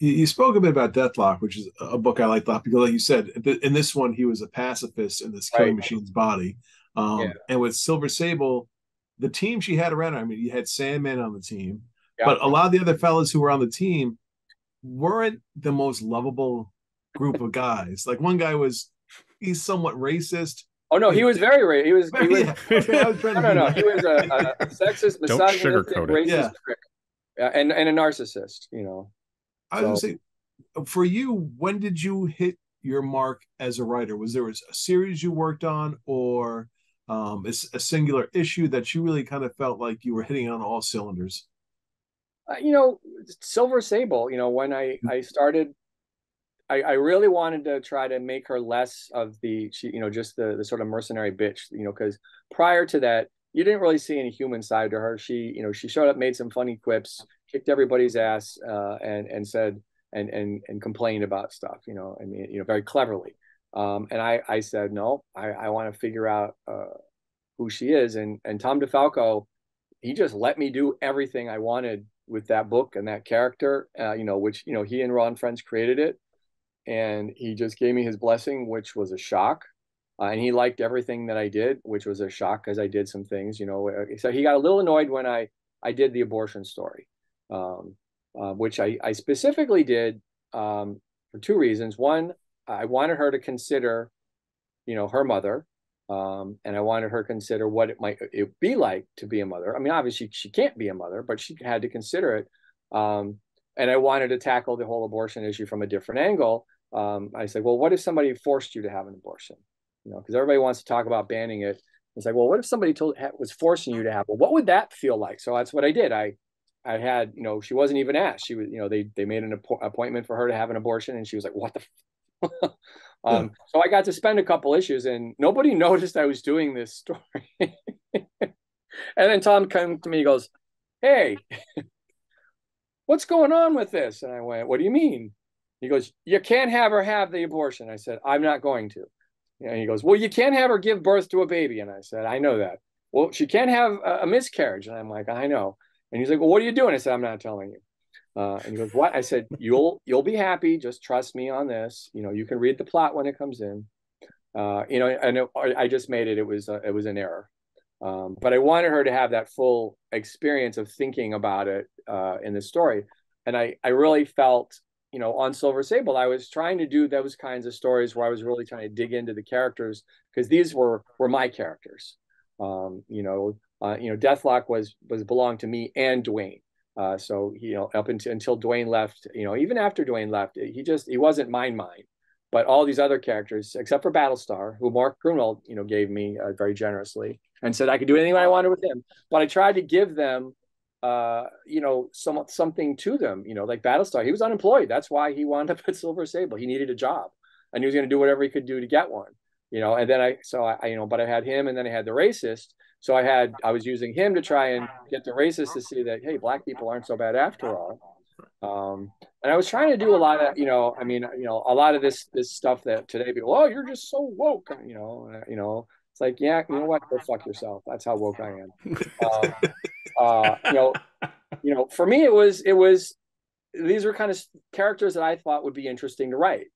You, you spoke a bit about Deathlok, which is a book I like a lot because, like you said, in this one he was a pacifist in this killing right. machine's body. Um, yeah. And with Silver Sable, the team she had around her, I mean, you had Sandman on the team, yeah. but a lot of the other fellas who were on the team weren't the most lovable group of guys. Like one guy was, he's somewhat racist. Oh no, he was very racist. He was. He was, yeah. okay, was no, no, no. He was a, a sexist, misogynistic, racist, yeah. yeah. and and a narcissist. You know. I was so. gonna say, for you, when did you hit your mark as a writer? Was there a series you worked on, or um, a, a singular issue that you really kind of felt like you were hitting on all cylinders? Uh, you know, Silver Sable. You know, when I mm. I started, I, I really wanted to try to make her less of the she, you know, just the the sort of mercenary bitch. You know, because prior to that, you didn't really see any human side to her. She, you know, she showed up, made some funny quips, kicked everybody's ass, uh, and and said and and and complained about stuff. You know, I mean, you know, very cleverly. Um, and I I said no, I I want to figure out uh, who she is, and and Tom DeFalco, he just let me do everything I wanted with that book and that character, uh, you know, which, you know, he and Ron Frenz created it. And he just gave me his blessing, which was a shock. Uh, and he liked everything that I did, which was a shock because I did some things, you know. Uh, so he got a little annoyed when I, I did the abortion story, um, uh, which I, I specifically did um, for two reasons. One, I wanted her to consider, you know, her mother Um, and I wanted her to consider what it might it be like to be a mother. I mean, obviously she can't be a mother, but she had to consider it. Um, and I wanted to tackle the whole abortion issue from a different angle. Um, I said, well, what if somebody forced you to have an abortion? You know, because everybody wants to talk about banning it. It's like, well, what if somebody told was forcing you to have? Well, what would that feel like? So that's what I did. I I had, you know, she wasn't even asked. She was, you know, they they made an appointment for her to have an abortion, and she was like, "What the?" um. So I got to spend a couple issues, and nobody noticed I was doing this story. and then Tom came to me, he goes, "Hey, what's going on with this?" And I went, "What do you mean?" He goes, "You can't have her have the abortion." I said, "I'm not going to." And he goes, "Well, you can't have her give birth to a baby." And I said, "I know that." Well, she can't have a, a miscarriage, and I'm like, "I know." And he's like, well, what are you doing? I said, I'm not telling you. Uh, and he goes, what? I said, you'll, you'll be happy. Just trust me on this. You know, you can read the plot when it comes in. Uh, you know, and it, I just made it, it was, a, it was an error. Um, but I wanted her to have that full experience of thinking about it uh, in the story. And I, I really felt, you know, on Silver Sable, I was trying to do those kinds of stories where I was really trying to dig into the characters because these were were my characters. Um, you know, uh, you know, Deathlok was was belonged to me and Dwayne. Uh, so you know, up until until Dwayne left, you know, even after Dwayne left, he just he wasn't mine mine. But all these other characters, except for Battlestar, who Mark Gruenwald, you know, gave me uh, very generously and said I could do anything I wanted with him. But I tried to give them, uh, you know, some something to them. You know, like Battlestar, he was unemployed. That's why he wound up at Silver Sable. He needed a job, and he was going to do whatever he could do to get one. You know, and then I so I, you know, but I had him, and then I had the racist so I had I was using him to try and get the racists to see that hey, black people aren't so bad after all. Um, and I was trying to do a lot of you know I mean you know a lot of this this stuff that today people oh you're just so woke you know you know it's like yeah you know what go fuck yourself that's how woke I am. Uh, uh, you know you know for me it was it was these were kind of characters that I thought would be interesting to write.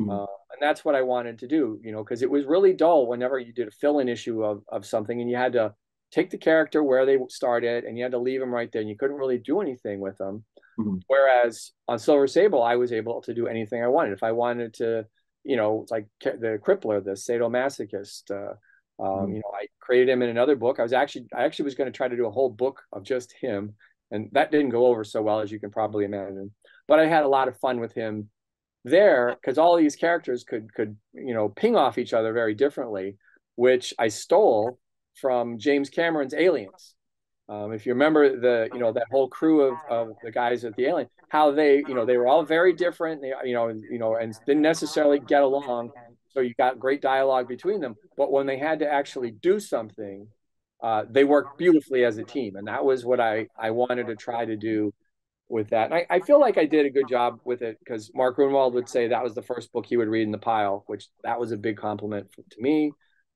Mm-hmm. Uh, and that's what I wanted to do, you know, because it was really dull whenever you did a fill-in issue of of something, and you had to take the character where they started, and you had to leave them right there, and you couldn't really do anything with them. Mm-hmm. Whereas on Silver Sable, I was able to do anything I wanted. If I wanted to, you know, like the Crippler, the sadomasochist, uh, um, mm-hmm. you know, I created him in another book. I was actually, I actually was going to try to do a whole book of just him, and that didn't go over so well as you can probably imagine. But I had a lot of fun with him there because all these characters could could you know ping off each other very differently, which I stole from James Cameron's Aliens. Um, if you remember the you know that whole crew of, of the guys at the Alien, how they you know they were all very different, they, you know you know and didn't necessarily get along. So you got great dialogue between them, but when they had to actually do something, uh, they worked beautifully as a team, and that was what I I wanted to try to do with that. And I, I feel like I did a good job with it because Mark Gruenwald would say that was the first book he would read in the pile, which that was a big compliment for, to me.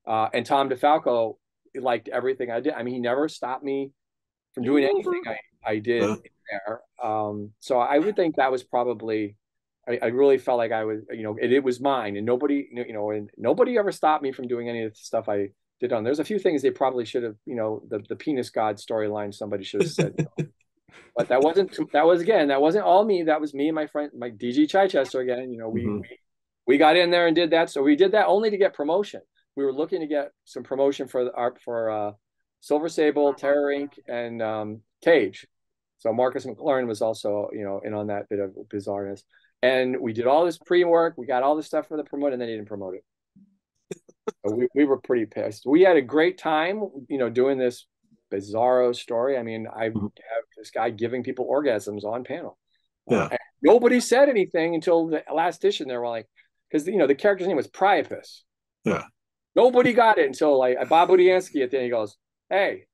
Uh, and Tom DeFalco liked everything I did. I mean, he never stopped me from doing anything I, I did there. Um, so I would think that was probably, I, I, really felt like I was, you know, it, it was mine and nobody, you know, and nobody ever stopped me from doing any of the stuff I did on. There's a few things they probably should have, you know, the, the penis god storyline, somebody should have said, but that wasn't that was again that wasn't all me. That was me and my friend my dg chichester again you know we, mm-hmm. we we got in there and did that. So we did that only to get promotion. We were looking to get some promotion for our for uh silver sable terror inc and um cage. So Marcus McLaurin was also you know in on that bit of bizarreness. And we did all this pre-work. We got all this stuff for the promote and then he didn't promote it. We, we were pretty pissed. We had a great time you know doing this bizarro story. I mean, I mm-hmm. have this guy giving people orgasms on panel. Uh, yeah. Uh, nobody said anything until the last issue. And they were like, because you know the character's name was Priapus. Yeah. Nobody got it until like Bob Budiansky at the end. He goes, "Hey,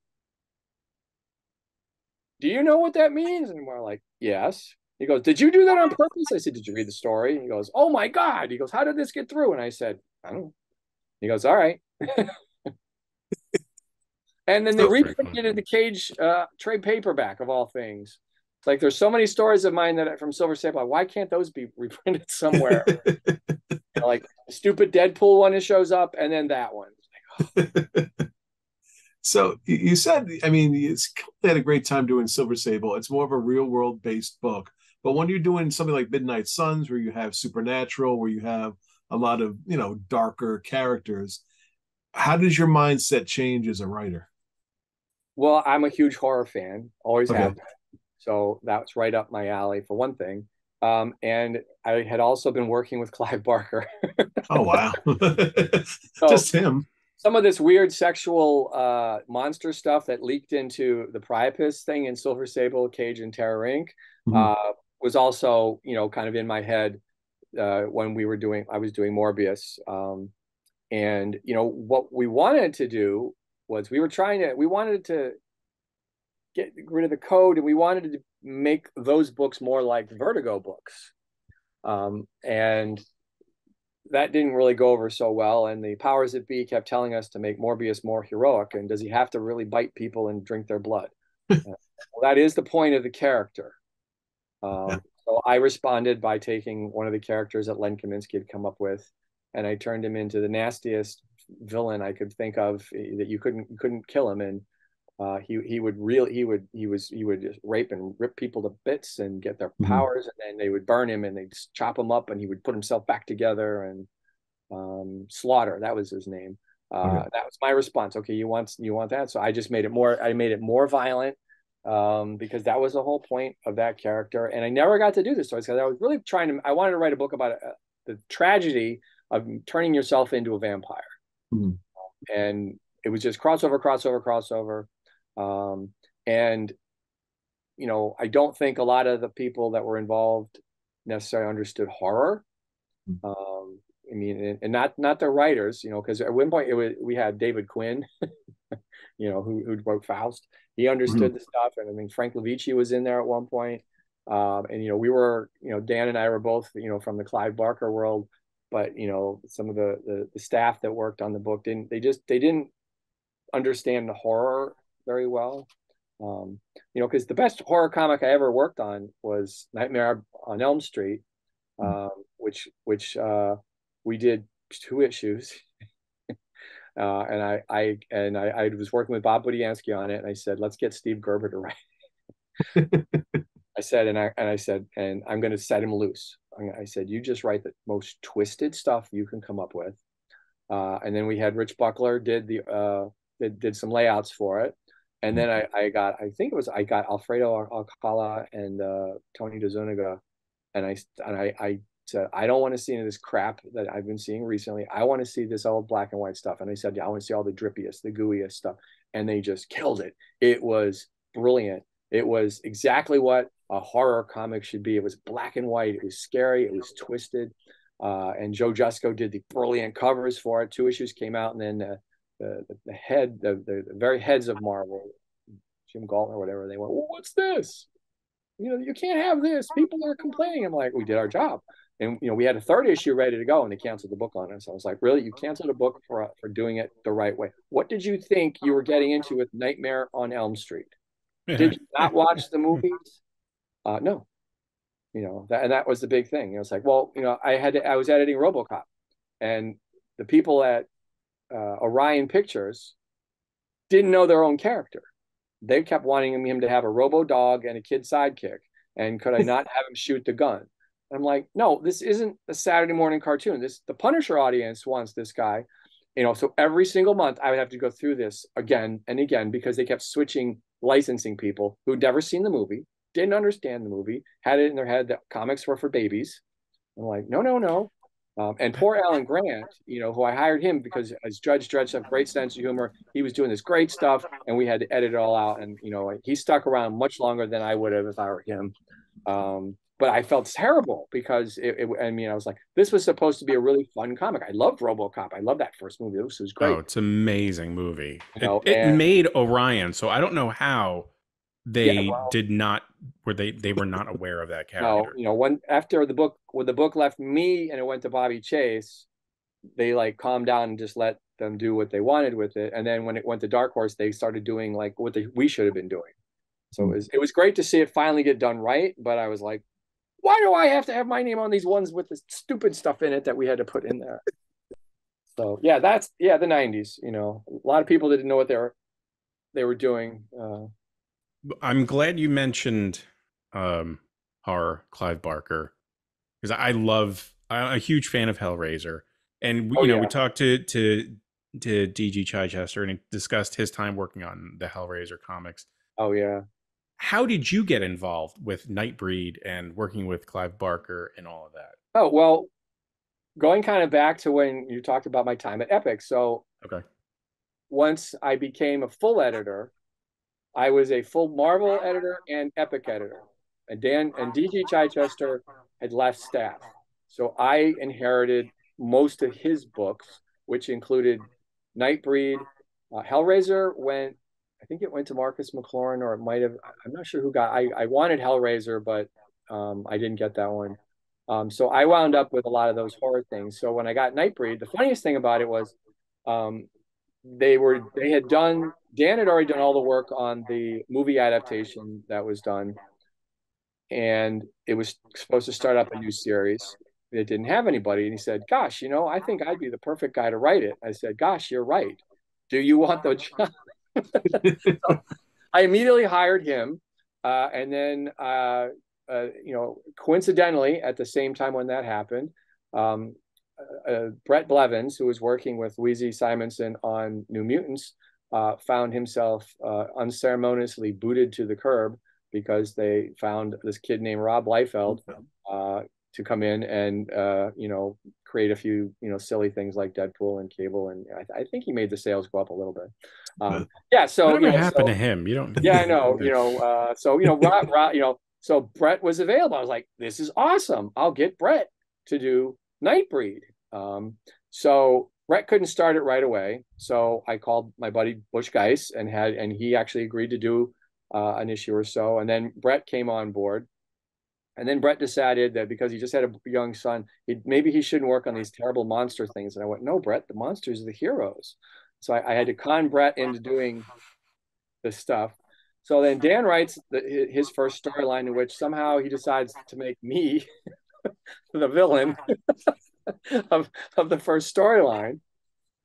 do you know what that means?" And we're like, "Yes." He goes, "Did you do that on purpose?" I said, "Did you read the story?" He goes, "Oh my god!" He goes, "How did this get through?" And I said, "I don't." Know. He goes, "All right." And then they reprinted in the Cage uh, trade paperback of all things. Like there's so many stories of mine that from Silver Sable. Why can't those be reprinted somewhere? you know, like stupid Deadpool one that shows up, and then that one. so you said, I mean, it's had a great time doing Silver Sable. It's more of a real world based book. But when you're doing something like Midnight Suns, where you have supernatural, where you have a lot of you know darker characters, how does your mindset change as a writer? Well, I'm a huge horror fan, always okay. have been. So that's right up my alley for one thing. Um, and I had also been working with Clive Barker. oh wow, so just him. Some of this weird sexual uh, monster stuff that leaked into the Priapus thing in Silver Sable, Cage, and Terror Inc. Mm-hmm. Uh, was also, you know, kind of in my head uh, when we were doing. I was doing Morbius, um, and you know what we wanted to do was. We were trying to we wanted to get rid of the code and we wanted to make those books more like vertigo books. Um, and that didn't really go over so well. And the powers that be kept telling us to make morbius more heroic and does he have to really bite people and drink their blood? Uh, well, that is the point of the character. Um, yeah. so i responded by taking one of the characters that Len Kaminski had come up with and i turned him into the nastiest villain I could think of eh, that you couldn't you couldn't kill him. And uh, he he would really he would he was he would rape and rip people to bits and get their mm-hmm. powers. And then they would burn him and they'd chop him up and he would put himself back together and um, slaughter. That was his name. Uh, okay. that was my response. Okay you want you want that? So I just made it more I made it more violent um, because that was the whole point of that character. And I never got to do this because I was really trying to I wanted to write a book about uh, the tragedy of turning yourself into a vampire Mm-hmm. And it was just crossover, crossover, crossover. Um, and, you know, I don't think a lot of the people that were involved necessarily understood horror. Mm-hmm. Um, I mean, and, not not the writers, you know, because at one point it was we had David Quinn, you know, who who wrote Faust. He understood mm-hmm. the stuff, and I mean Frank Lovece was in there at one point. Um, and you know, we were, you know, Dan and I were both, you know, from the Clive Barker world but you know some of the, the, the staff that worked on the book didn't they just they didn't understand the horror very well um, you know because the best horror comic i ever worked on was nightmare on elm street hmm. um, which which uh, we did two issues uh, and I, I and I, I was working with Bob Budiansky on it, and I said, "Let's get Steve Gerber to write." I said, and I and I said, and I'm going to set him loose. I said, you just write the most twisted stuff you can come up with. Uh, and then we had Rich Buckler did the uh, did, did some layouts for it. And then I, I got I think it was I got Alfredo Alcala and uh, Tony DeZuniga, and I and I, I said I don't want to see any of this crap that I've been seeing recently. I want to see this old black and white stuff. And I said, yeah, I want to see all the drippiest, the gooeyest stuff. And they just killed it. It was brilliant. It was exactly what a horror comic should be. It was black and white. It was scary. It was twisted. Uh, and Joe Jusko did the brilliant covers for it. Two issues came out, and then the the, the head, the, the, the very heads of Marvel, Jim Galton or whatever, they went, well, "What's this? You know, you can't have this. People are complaining." I'm like, "We did our job." And you know, we had a third issue ready to go, and they canceled the book on us. I was like, "Really? You canceled a book for for doing it the right way? What did you think you were getting into with Nightmare on Elm Street? Did you not watch the movies? Uh, no, you know, that, and that was the big thing. It was like, well, you know, I had to, I was editing RoboCop, and the people at uh, Orion Pictures didn't know their own character. They kept wanting him to have a robo dog and a kid sidekick, and could I not have him shoot the gun? I'm like, no, this isn't a Saturday morning cartoon. This the Punisher audience wants this guy. You know, so every single month I would have to go through this again and again because they kept switching licensing people who'd never seen the movie, didn't understand the movie, had it in their head that comics were for babies. I'm like, no, no, no. Um, and poor Alan Grant, you know, who I hired him because as Judge Dredd have great sense of humor. He was doing this great stuff, and we had to edit it all out. And you know, he stuck around much longer than I would have if I were him. Um, but I felt terrible because it, it, I mean, I was like, this was supposed to be a really fun comic. I loved RoboCop. I love that first movie. This was great. Oh, it's amazing movie. You know, it, it made Orion, so I don't know how they yeah, well, did not were they they were not aware of that character. No, you know, when after the book when the book left me and it went to Bobby Chase, they like calmed down and just let them do what they wanted with it. And then when it went to Dark Horse, they started doing like what they, we should have been doing. So it hmm. was it was great to see it finally get done right. But I was like, why do I have to have my name on these ones with the stupid stuff in it that we had to put in there? So yeah, that's yeah, the '90s. You know, a lot of people didn't know what they were they were doing. Uh, I'm glad you mentioned um, horror, Clive Barker, because I love. I'm a huge fan of Hellraiser, and we, oh, you know yeah. we talked to to to DG Chichester and he discussed his time working on the Hellraiser comics. Oh yeah. How did you get involved with Nightbreed and working with Clive Barker and all of that? Oh well, going kind of back to when you talked about my time at Epic. So okay, once I became a full editor, I was a full Marvel editor and Epic editor, and Dan and DG Chichester had left staff, so I inherited most of his books, which included Nightbreed. Uh, Hellraiser went, I think it went to Marcus McLaurin, or it might have. I'm not sure who got. I I wanted Hellraiser, but um, I didn't get that one. Um, so I wound up with a lot of those horror things. So when I got Nightbreed, the funniest thing about it was um, they were they had done Dan had already done all the work on the movie adaptation that was done, and it was supposed to start up a new series. It didn't have anybody, and he said, "Gosh, you know, I think I'd be the perfect guy to write it." I said, "Gosh, you're right. Do you want the job?" so I immediately hired him, uh, and then uh, uh, you know, coincidentally, at the same time when that happened, um, uh, uh, Blevins, who was working with Weezie Simonson on New Mutants, uh, found himself uh, unceremoniously booted to the curb because they found this kid named Rob Liefeld uh, to come in and you know create a few you know silly things like Deadpool and Cable, and I, I think he made the sales go up a little bit. Um, yeah, so whatever you know, happened so, to him? You don't. Yeah, I know. You know, so you know, Rob, Rob, you know, so Bret was available. I was like, this is awesome. I'll get Bret to do Nightbreed. Um, so Bret couldn't start it right away. So I called my buddy Butch Guice and had, and he actually agreed to do uh, an issue or so. And then Bret came on board. And then Bret decided that because he just had a young son, he, maybe he shouldn't work on these terrible monster things. And I went, no, Bret, the monsters are the heroes. So I, I had to con Bret into doing this stuff. So then Dan writes the, his first storyline in which somehow he decides to make me the villain of, of the first storyline.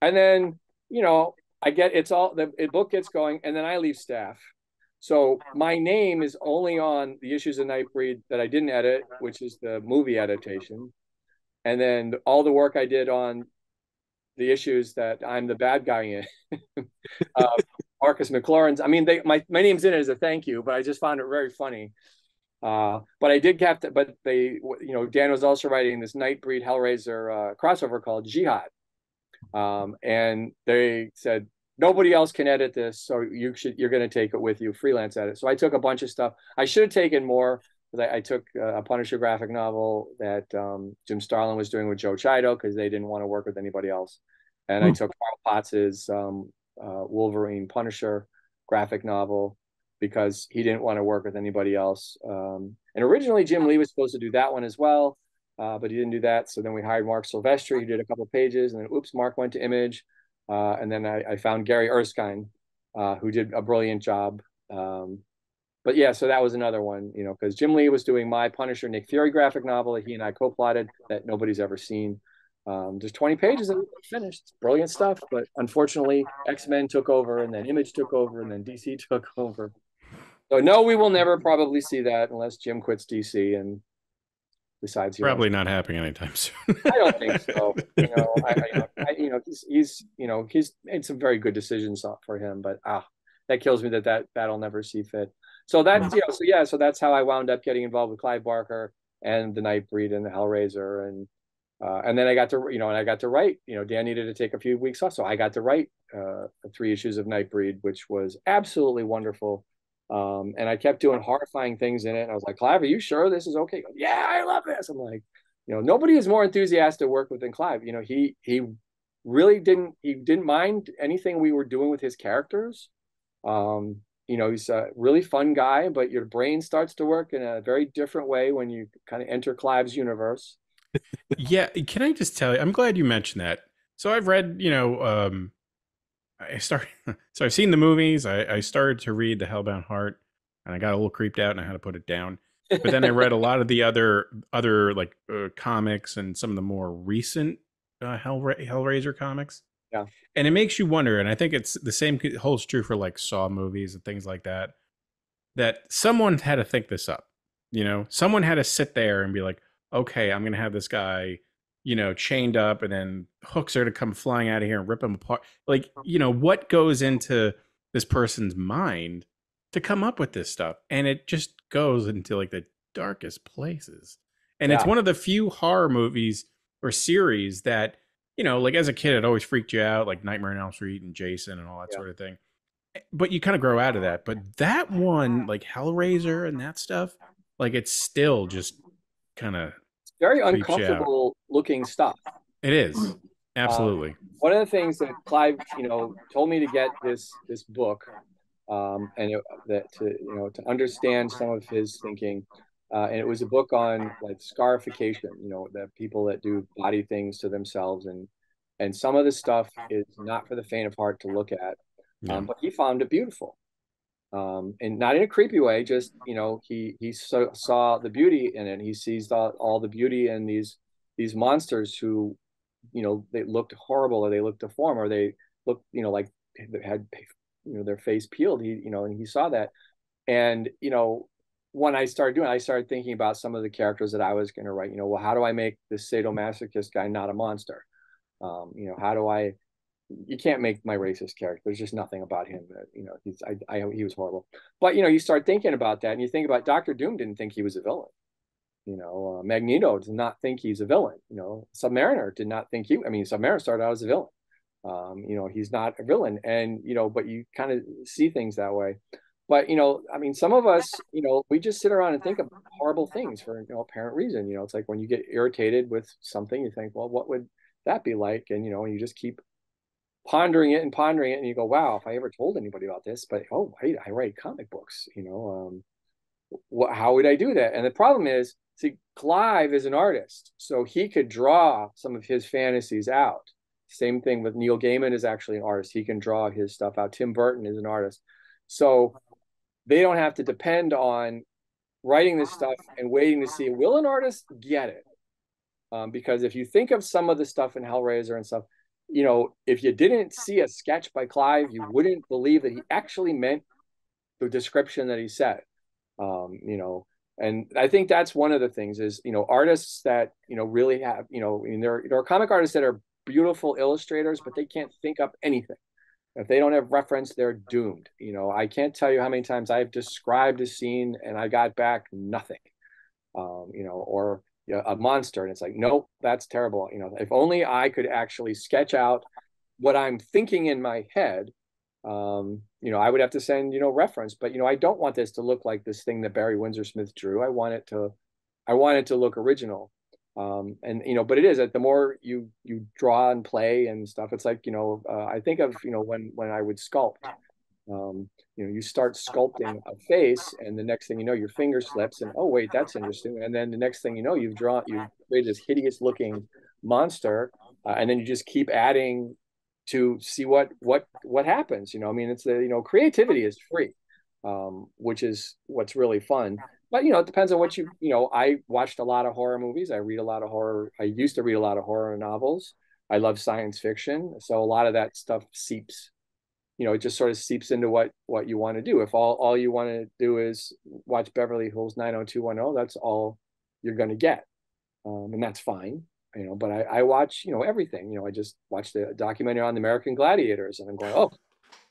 And then, you know, I get it's all the book gets going and then I leave staff. So my name is only on the issues of Nightbreed that I didn't edit, which is the movie adaptation. And then all the work I did on the issues that I'm the bad guy in. uh, Marcus McLaurin's. I mean, they my my name's in it as a thank you, but I just found it very funny. Uh, but I did have to. But they, you know, Dan was also writing this Nightbreed Hellraiser uh, crossover called Jihad, um, and they said nobody else can edit this, so you should you're going to take it with you, freelance edit. So I took a bunch of stuff. I should have taken more. I, I took a Punisher graphic novel that um, Jim Starlin was doing with Joe Chiodo because they didn't want to work with anybody else, and hmm. I took Carl Potts's um, uh, Wolverine Punisher graphic novel because he didn't want to work with anybody else. Um, and originally, Jim Lee was supposed to do that one as well, uh, but he didn't do that. So then we hired Marc Silvestri, who did a couple pages, and then oops, Mark went to Image. Uh, and then I, I, found Gary Erskine, uh, who did a brilliant job. Um, but yeah, so that was another one, you know, because Jim Lee was doing my Punisher Nick Fury graphic novel that he and I co-plotted that nobody's ever seen. Um, there's 20 pages and finished. brilliant stuff, but unfortunately, X Men took over, and then Image took over, and then DC took over. So no, we will never probably see that unless Jim quits DC and decides. Probably not happening anytime soon. I don't think so. You know, I, I, I, you know, he's, he's, you know, he's made some very good decisions for him, but ah, that kills me that that that'll never see fit. So that's you know, so yeah, so that's how I wound up getting involved with Clive Barker and the Nightbreed and the Hellraiser and uh, and then I got to, you know, and I got to write, you know, Dan needed to take a few weeks off. So I got to write uh, three issues of Nightbreed, which was absolutely wonderful. Um, and I kept doing horrifying things in it. And I was like, Clive, are you sure this is okay? Goes, yeah, I love this. I'm like, you know, nobody is more enthusiastic to work with than Clive. You know, he, he really didn't, he didn't mind anything we were doing with his characters. Um, you know, he's a really fun guy, but your brain starts to work in a very different way when you kind of enter Clive's universe yeah, can I just tell you? I'm glad you mentioned that. So I've read, you know, um, I started. So I've seen the movies. I, I started to read the Hellbound Heart, and I got a little creeped out, and I had to put it down. But then I read a lot of the other other like uh, comics and some of the more recent uh, Hellra- Hellraiser comics. Yeah, and it makes you wonder. And I think it's the same holds true for like Saw movies and things like that. That someone had to think this up. You know, someone had to sit there and be like, okay, I'm going to have this guy you know, chained up and then hooks are to come flying out of here and rip them apart. Like, you know, what goes into this person's mind to come up with this stuff? And it just goes into like the darkest places. And yeah. it's one of the few horror movies or series that, you know, like as a kid, it always freaked you out, like Nightmare on Elm Street and Jason and all that yeah. sort of thing. Eh, but you kind of grow out of that. But that one, like Hellraiser and that stuff, like it's still just kind of very uncomfortable looking stuff. It is um, absolutely. Um, one of the things that Clive, you know, told me to get this this book, um, and it, that to you know to understand some of his thinking, uh, and it was a book on like scarification. You know, that people that do body things to themselves, and and some of the stuff is not for the faint of heart to look at. Yeah. Um, but he found it beautiful um, and not in a creepy way. Just you know, he he so, saw the beauty in it. He sees all, all the beauty in these these monsters who, you know, they looked horrible or they looked deformed or they looked, you know, like they had you know their face peeled. He you know, and he saw that, and you know, when I started doing, it, I started thinking about some of the characters that I was going to write. You know, well, how do I make this sadomasochist guy not a monster? Um, you know, how do I you can't make my racist character. There's just nothing about him that you know he's I, I he was horrible. But you know you start thinking about that and you think about Doctor Doom didn't think he was a villain. You know uh, Magneto did not think he's a villain. You know Submariner did not think he. I mean Submariner started out as a villain. Um, you know he's not a villain, and you know but you kind of see things that way. But you know I mean some of us you know we just sit around and think of horrible things for know apparent reason. You know it's like when you get irritated with something you think well what would that be like and you know you just keep pondering it and pondering it and you go wow if i ever told anybody about this but oh wait i write comic books you know um what how would i do that? And the problem is see clive is an artist so he could draw some of his fantasies out. Same thing with neil gaiman is actually an artist. He can draw his stuff out. Tim burton is an artist. So they don't have to depend on writing this stuff and waiting to see will an artist get it? Um, because if you think of some of the stuff in hellraiser and stuff you know, if you didn't see a sketch by Clive, you wouldn't believe that he actually meant the description that he said. Um, you know, and I think that's one of the things is, you know, artists that, you know, really have, you know, I mean, there, there are comic artists that are beautiful illustrators, but they can't think up anything. If they don't have reference, they're doomed. You know, I can't tell you how many times I've described a scene and I got back nothing. Um, you know, or a monster and it's like nope that's terrible. You know if only i could actually sketch out what i'm thinking in my head um, you know i would have to send you know reference but you know i don't want this to look like this thing that barry windsor smith drew. I want it to i want it to look original. Um, and you know but it is that the more you you draw and play and stuff it's like you know uh, i think of you know when when i would sculpt um, you know, you start sculpting a face, and the next thing you know, your finger slips, and oh wait, that's interesting. And then the next thing you know, you've drawn, you've created this hideous looking monster, uh, and then you just keep adding to see what what what happens. You know, I mean, it's the you know, creativity is free, um, which is what's really fun. But you know, it depends on what you you know. I watched a lot of horror movies. I read a lot of horror. I used to read a lot of horror novels. I love science fiction, so a lot of that stuff seeps you know it just sort of seeps into what what you want to do. If all all you want to do is watch beverly hills 90210 that's all you're going to get. Um, and that's fine you know but I, I watch you know everything you know i just watched the documentary on the american gladiators and i'm going oh.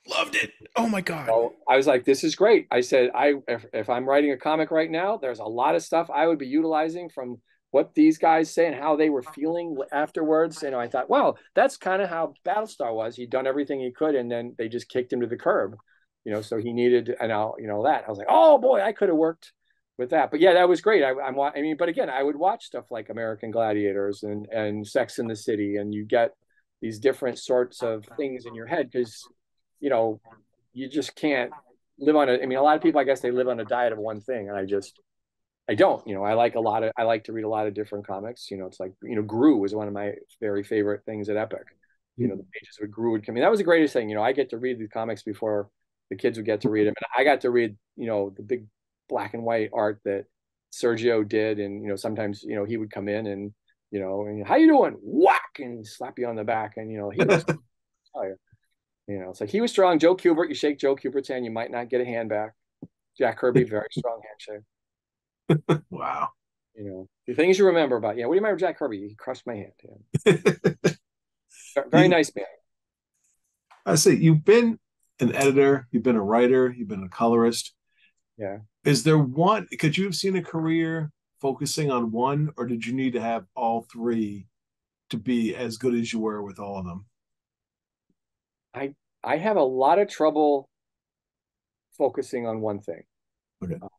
Loved it. Oh my god. So i was like this is great. I said i if, if i'm writing a comic right now there's a lot of stuff i would be utilizing from what these guys say and how they were feeling afterwards. You know, I thought, wow, that's kind of how Battlestar was. He'd done everything he could, and then they just kicked him to the curb. You know, so he needed, and now you know that I was like, oh boy, I could have worked with that. But yeah, that was great. I, I'm, I mean, but again, I would watch stuff like American Gladiators and and Sex in the City, and you get these different sorts of things in your head because you know you just can't live on a. I mean, a lot of people, I guess, they live on a diet of one thing, and I just I don't, you know, I like a lot of, I like to read a lot of different comics. You know, it's like, you know, Groo was one of my very favorite things at Epic. You know, the pages with Groo would come in. That was the greatest thing. You know, I get to read these comics before the kids would get to read them. And I got to read, you know, the big black and white art that Sergio did. And, you know, sometimes, you know, he would come in and, you know, and, how you doing? Whack and slap you on the back. And, you know, he was, oh, you know, it's like he was strong. Joe Kubert, you shake Joe Kubert's hand, you might not get a hand back. Jack Kirby, very strong handshake. Wow. You know, the things you remember about. Yeah, what do you remember Jack Kirby? He crushed my hand. Yeah. Very nice man. I say you've been an editor, you've been a writer, you've been a colorist. Yeah. Is there one? Could you have seen a career focusing on one, or did you need to have all three to be as good as you were with all of them? I I have a lot of trouble focusing on one thing. Okay. Um,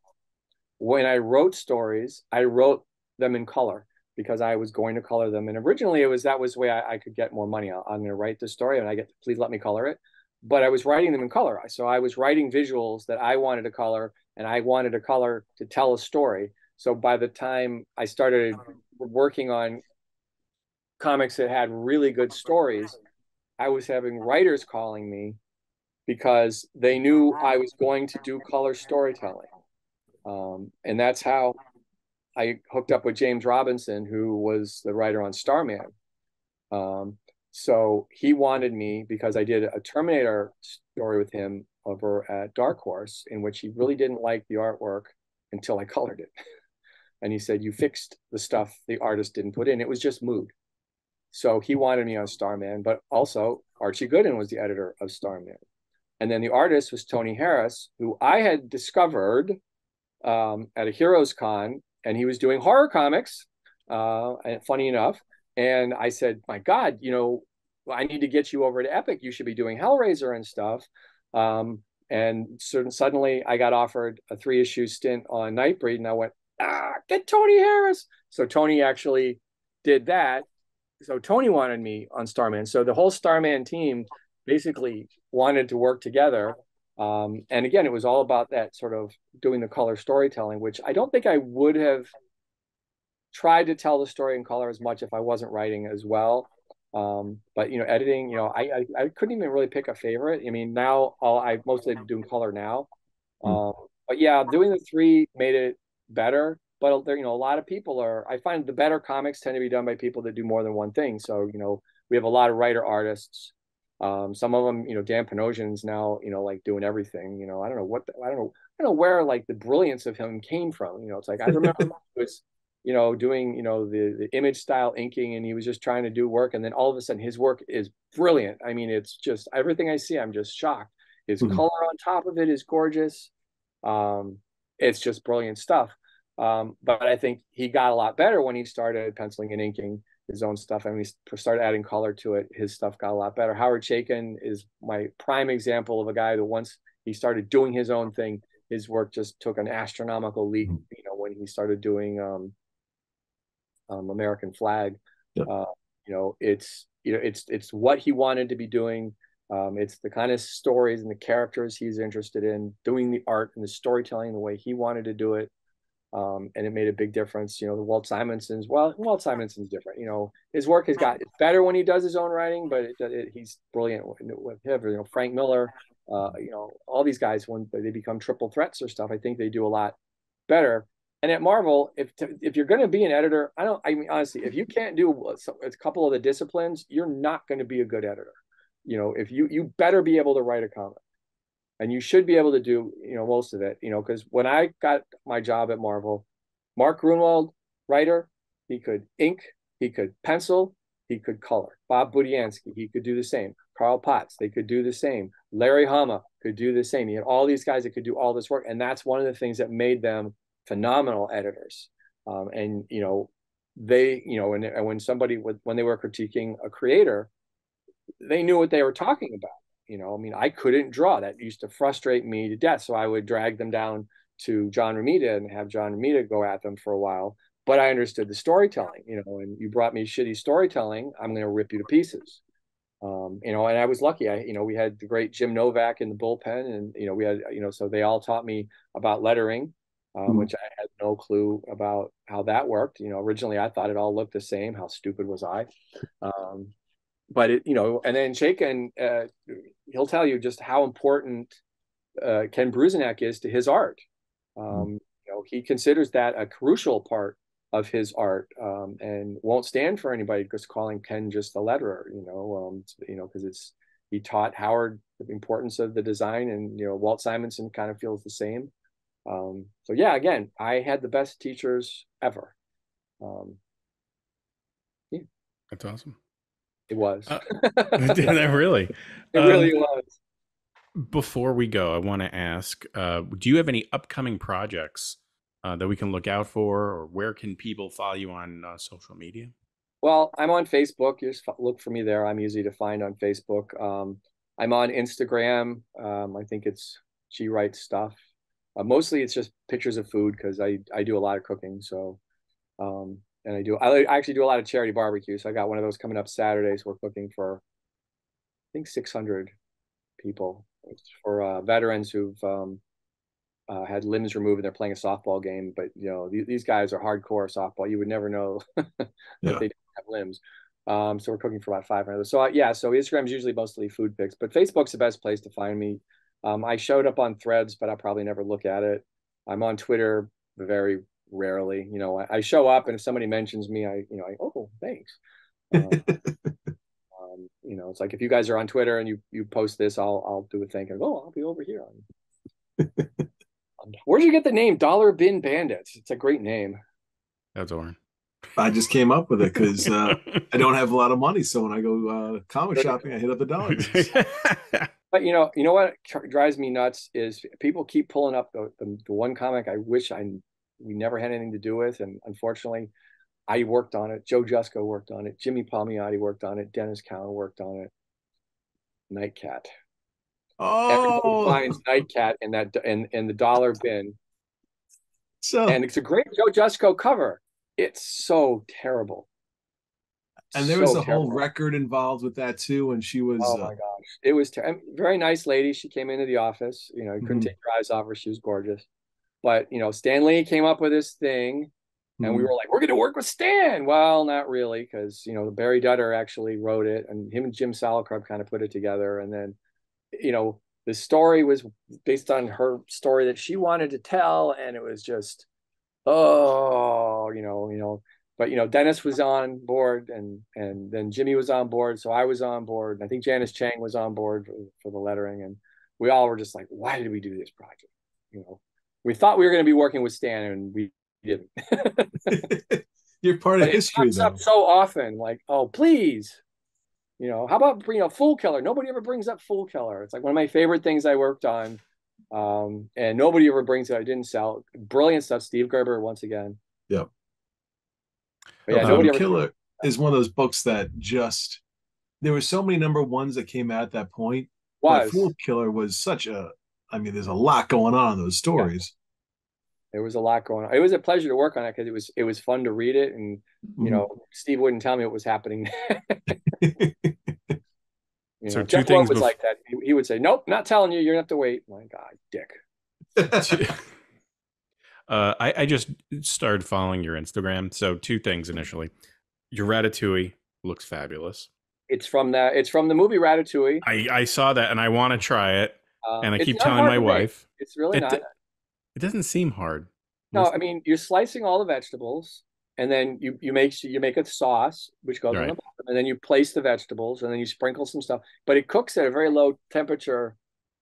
when I wrote stories, I wrote them in color because I was going to color them. And originally it was that was the way I, I could get more money. I, am going to write the story and I get, please let me color it. But I was writing them in color. So I was writing visuals that I wanted to color and I wanted to color to tell a story. So by the time I started working on comics that had really good stories, I was having writers calling me because they knew I was going to do color storytelling. Um, and that's how I hooked up with James Robinson, who was the writer on Starman. Um, so he wanted me because I did a Terminator story with him over at Dark Horse, in which he really didn't like the artwork until I colored it. and he said, You fixed the stuff the artist didn't put in. It was just mood. So he wanted me on Starman, but also Archie Goodwin was the editor of Starman. And then the artist was Tony Harris, who I had discovered um, at a Heroes Con, and he was doing horror comics. Uh, and funny enough, and I said, "My God, you know, I need to get you over to Epic. You should be doing Hellraiser and stuff." Um, and so suddenly, I got offered a three issue stint on Nightbreed, and I went, "Ah, get Tony Harris." So Tony actually did that. So Tony wanted me on Starman. So the whole Starman team basically wanted to work together um, and again, it was all about that sort of doing the color storytelling, which I don't think I would have tried to tell the story in color as much if I wasn't writing as well. Um, but you know, editing, you know, I, I, I couldn't even really pick a favorite. I mean, now all I mostly doing color now. Hmm. Um, but yeah, doing the three made it better. But there, you know, a lot of people are. I find the better comics tend to be done by people that do more than one thing. So you know, we have a lot of writer artists um, some of them, you know, Dan Panosian's now, you know, like doing everything. You know, I don't know what the, I don't know, I don't know where like the brilliance of him came from. You know, it's like I remember was, you know, doing you know the the image style inking, and he was just trying to do work, and then all of a sudden his work is brilliant. I mean, it's just everything I see, I'm just shocked. His mm-hmm. color on top of it is gorgeous. Um, it's just brilliant stuff. Um, but I think he got a lot better when he started penciling and inking his own stuff and we started adding color to it his stuff got a lot better howard chaykin is my prime example of a guy that once he started doing his own thing his work just took an astronomical leap mm-hmm. you know when he started doing um, um American Flagg yep. uh, you know it's you know it's it's what he wanted to be doing um, it's the kind of stories and the characters he's interested in doing the art and the storytelling the way he wanted to do it um, and it made a big difference. You know, the Walt Simonson's well, Walt Simonson's different. You know, his work has got better when he does his own writing, but it, it, he's brilliant with, him. You know, Frank Miller, uh, you know, all these guys when they become triple threats or stuff, I think they do a lot better. And at Marvel, if if you're going to be an editor, I don't. I mean, honestly, if you can't do a couple of the disciplines, you're not going to be a good editor. You know, if you you better be able to write a comic and you should be able to do you know most of it you know because when i got my job at marvel mark gruenwald writer he could ink he could pencil he could color. Bob budiansky he could do the same. Carl potts they could do the same. Larry hama could do the same. He had all these guys that could do all this work and that's one of the things that made them phenomenal editors. Um, and you know they you know and, and when somebody when they were critiquing a creator they knew what they were talking about you know, I mean, I couldn't draw. That used to frustrate me to death. So I would drag them down to John Romita and have John Romita go at them for a while. But I understood the storytelling, you know, and you brought me shitty storytelling, I'm going to rip you to pieces. Um, you know, and I was lucky. I, you know, we had the great Jim Novak in the bullpen, and you know, we had, you know, so they all taught me about lettering, um, mm-hmm. which I had no clue about how that worked. You know, originally I thought it all looked the same. How stupid was I? Um, but it, you know, and then Chaykin, uh, he'll tell you just how important uh, Ken Bruzenak is to his art. Hmm. Um, you know, he considers that a crucial part of his art, um, and won't stand for anybody just calling Ken just a letterer. You know, um, you know, because it's he taught Howard the importance of the design, and you know, Walt Simonson kind of feels the same. Um, so yeah, again, I had the best teachers ever. Um, That's awesome. It was. Uh, that really? it um, really was. Before we go, I want to ask: uh, Do you have any upcoming projects uh, that we can look out for, or where can people follow you on uh, social media? Well, I'm on Facebook. You just look for me there. I'm easy to find on Facebook. Um, I'm on Instagram. Um, I think it's she writes stuff. Uh, mostly, it's just pictures of food because I I do a lot of cooking. So, um, and I do I actually do a lot of charity barbecue. So I got one of those coming up Saturdays. We're cooking for I think 600 people it's for uh, veterans who've um, uh, had limbs removed and they're playing a softball game. But you know th- these guys are hardcore softball. You would never know that Yeah. they don't have limbs. Um, so we're cooking for about 500. So uh, yeah, so Instagram is usually mostly food pics, but Facebook's the best place to find me. Um, I showed up on Threads, but I probably never look at it. I'm on Twitter very rarely. You know, I, I show up, and if somebody mentions me, I you know, I oh thanks. Um, um, you know, it's like if you guys are on Twitter and you you post this, I'll I'll do a thing and go, oh, I'll be over here. Um, Where'd you get the name Dollar Bin Bandits? It's a great name. That's Oren. I just came up with it because uh, I don't have a lot of money. So when I go uh, comic shopping, I hit up the dollar. bins. But you know, you know what drives me nuts is people keep pulling up the, the, the one comic I wish I we never had anything to do with, and unfortunately, I worked on it. Joe Jusko worked on it. Jimmy Palmiotti worked on it. Denys Cowan worked on it. Nightcat. Everybody Oh, finds Nightcat in that in in the dollar bin, so and it's a great Joe Jusko cover. It's so terrible. and there was So a whole record involved with that too. And she was Oh uh, my gosh, it was ter- very nice lady. She came into the office. You know, you couldn't Mhm. take your eyes off her. She was gorgeous. But you know, Stan Lee came up with this thing, and we mhm. were like, "We're going to work with Stan." Well, not really, because you know, Barry Dutter actually wrote it, and him and Jim Salicrup kind of put it together. And then, you know, the story was based on her story that she wanted to tell, and it was just, oh, you know, you know. But you know, Denys was on board, and and then Jimmy was on board, so I was on board. And I think Janice Chiang was on board for, for the lettering, and we all were just like, "Why did we do this project?" You know, we thought we were going to be working with Stan, and we didn't. You're part of But it history, comes though. up so often, like, oh, please, you know, how about you know, Fool Killer? Nobody ever brings up Fool Killer. It's like one of my favorite things I worked on, um, and nobody ever brings it. I didn't sell. Brilliant stuff, Steve Gerber once again. Yep. But yeah, Um. Killer is one of those books that just there were so many number ones that came out at that point. Was Fool Killer was such a I mean, there's a lot going on in those stories. there was a lot going on. It was a pleasure to work on it because it was it was fun to read it, and Mm-hmm. you know, Steve wouldn't tell me what was happening. You So know, two Jeph Loeb things was bef- like that. He, he would say, "Nope, not telling you. You're gonna have to wait." My God, dick. uh, I, I just started following your Instagram. So two things initially. Your ratatouille looks fabulous. It's from the it's from the movie Ratatouille. I, I saw that and I want to try it. Um, And I keep telling my to make. wife. It's really It not. d- It doesn't seem hard. No, Most- I mean you're slicing all the vegetables, and then you you make you make a sauce which goes on the bottom, and then you place the vegetables, and then you sprinkle some stuff. But it cooks at a very low temperature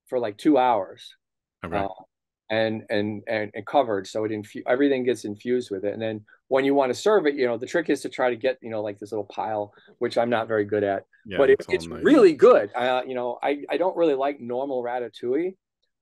for like two hours, Okay. uh, and and and, and covered, so it infu- everything gets infused with it. And then when you want to serve it, you know the trick is to try to get you know like this little pile, which I'm not very good at, yeah, but it, it's nice. really good. Uh, you know, I I don't really like normal ratatouille,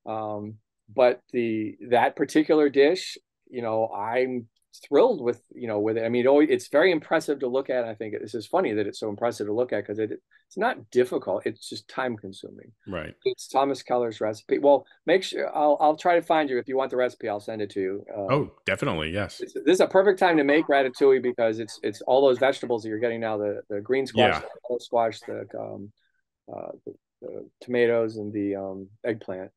um, but the that particular dish, you know, I'm thrilled with you know with it. I mean, it always, it's very impressive to look at. I think this is funny that it's so impressive to look at because it it's not difficult. It's just time consuming. right. It's Thomas Keller's recipe. Well, make sure I'll I'll try to find you if you want the recipe. I'll send it to you. Uh, Oh, definitely. Yes. this is a perfect time to make ratatouille because it's it's all those vegetables that you're getting now the the green squash, Yeah. the yellow squash, the um, uh, the, the tomatoes, and the um, eggplant.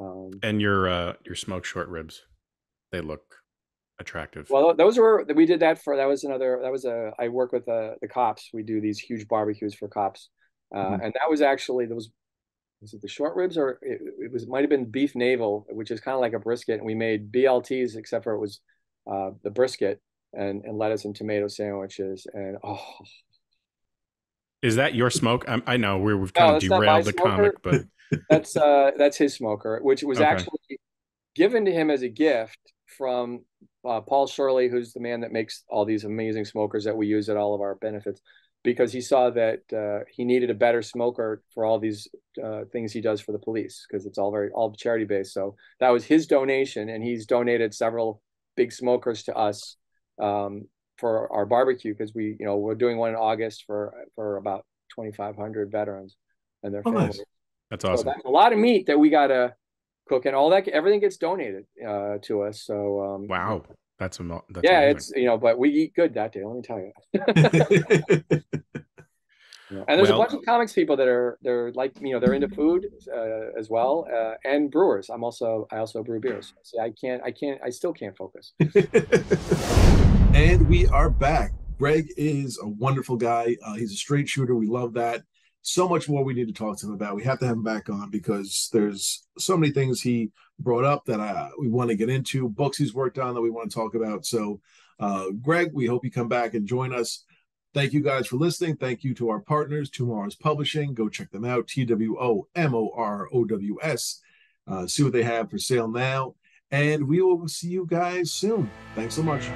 Um, And your uh your smoked short ribs, they look attractive. well, those were we did that for that was another that was a I work with the the cops. We do these huge barbecues for cops, uh, Mhm. and that was actually those. Was it the short ribs or it, it was might have been beef navel, which is kind of like a brisket, and we made BLTs except for it was uh, the brisket and and lettuce and tomato sandwiches, and oh Is that your smoke? i I know we're, we've No, kind of not my derailed the comic, but That's uh that's his smoker, which was Okay. actually given to him as a gift from uh, Paul Shirley, who's the man that makes all these amazing smokers that we use at all of our benefits, because he saw that uh, he needed a better smoker for all these uh, things he does for the police, because it's all very all charity based. So that was his donation, and he's donated several big smokers to us um, for our barbecue because we, you know, we're doing one in August for for about 2,500 veterans and their Oh, families. nice. That's So awesome. that's a lot of meat that we gotta cook, and all that everything gets donated uh, to us. So um, Wow. That's, amo- that's yeah, amazing. it's you know, but we eat good that day. Let me tell you. And there's Well- a bunch of comics people that are they're like you know they're into food uh, as well uh, and brewers. I'm also I also brew beers. See, I can't I can't I still can't focus. and we are back. Greg is a wonderful guy. Uh, he's a straight shooter. We love that. So much more we need to talk to him about. We have to have him back on because there's so many things he brought up that uh, we want to get into, books he's worked on that we want to talk about. So, uh, Greg, we hope you come back and join us. Thank you guys for listening. Thank you to our partners, TwoMorrows Publishing. Go check them out, T W O M O R O W S. Uh, see what they have for sale now. And we will see you guys soon. Thanks so much.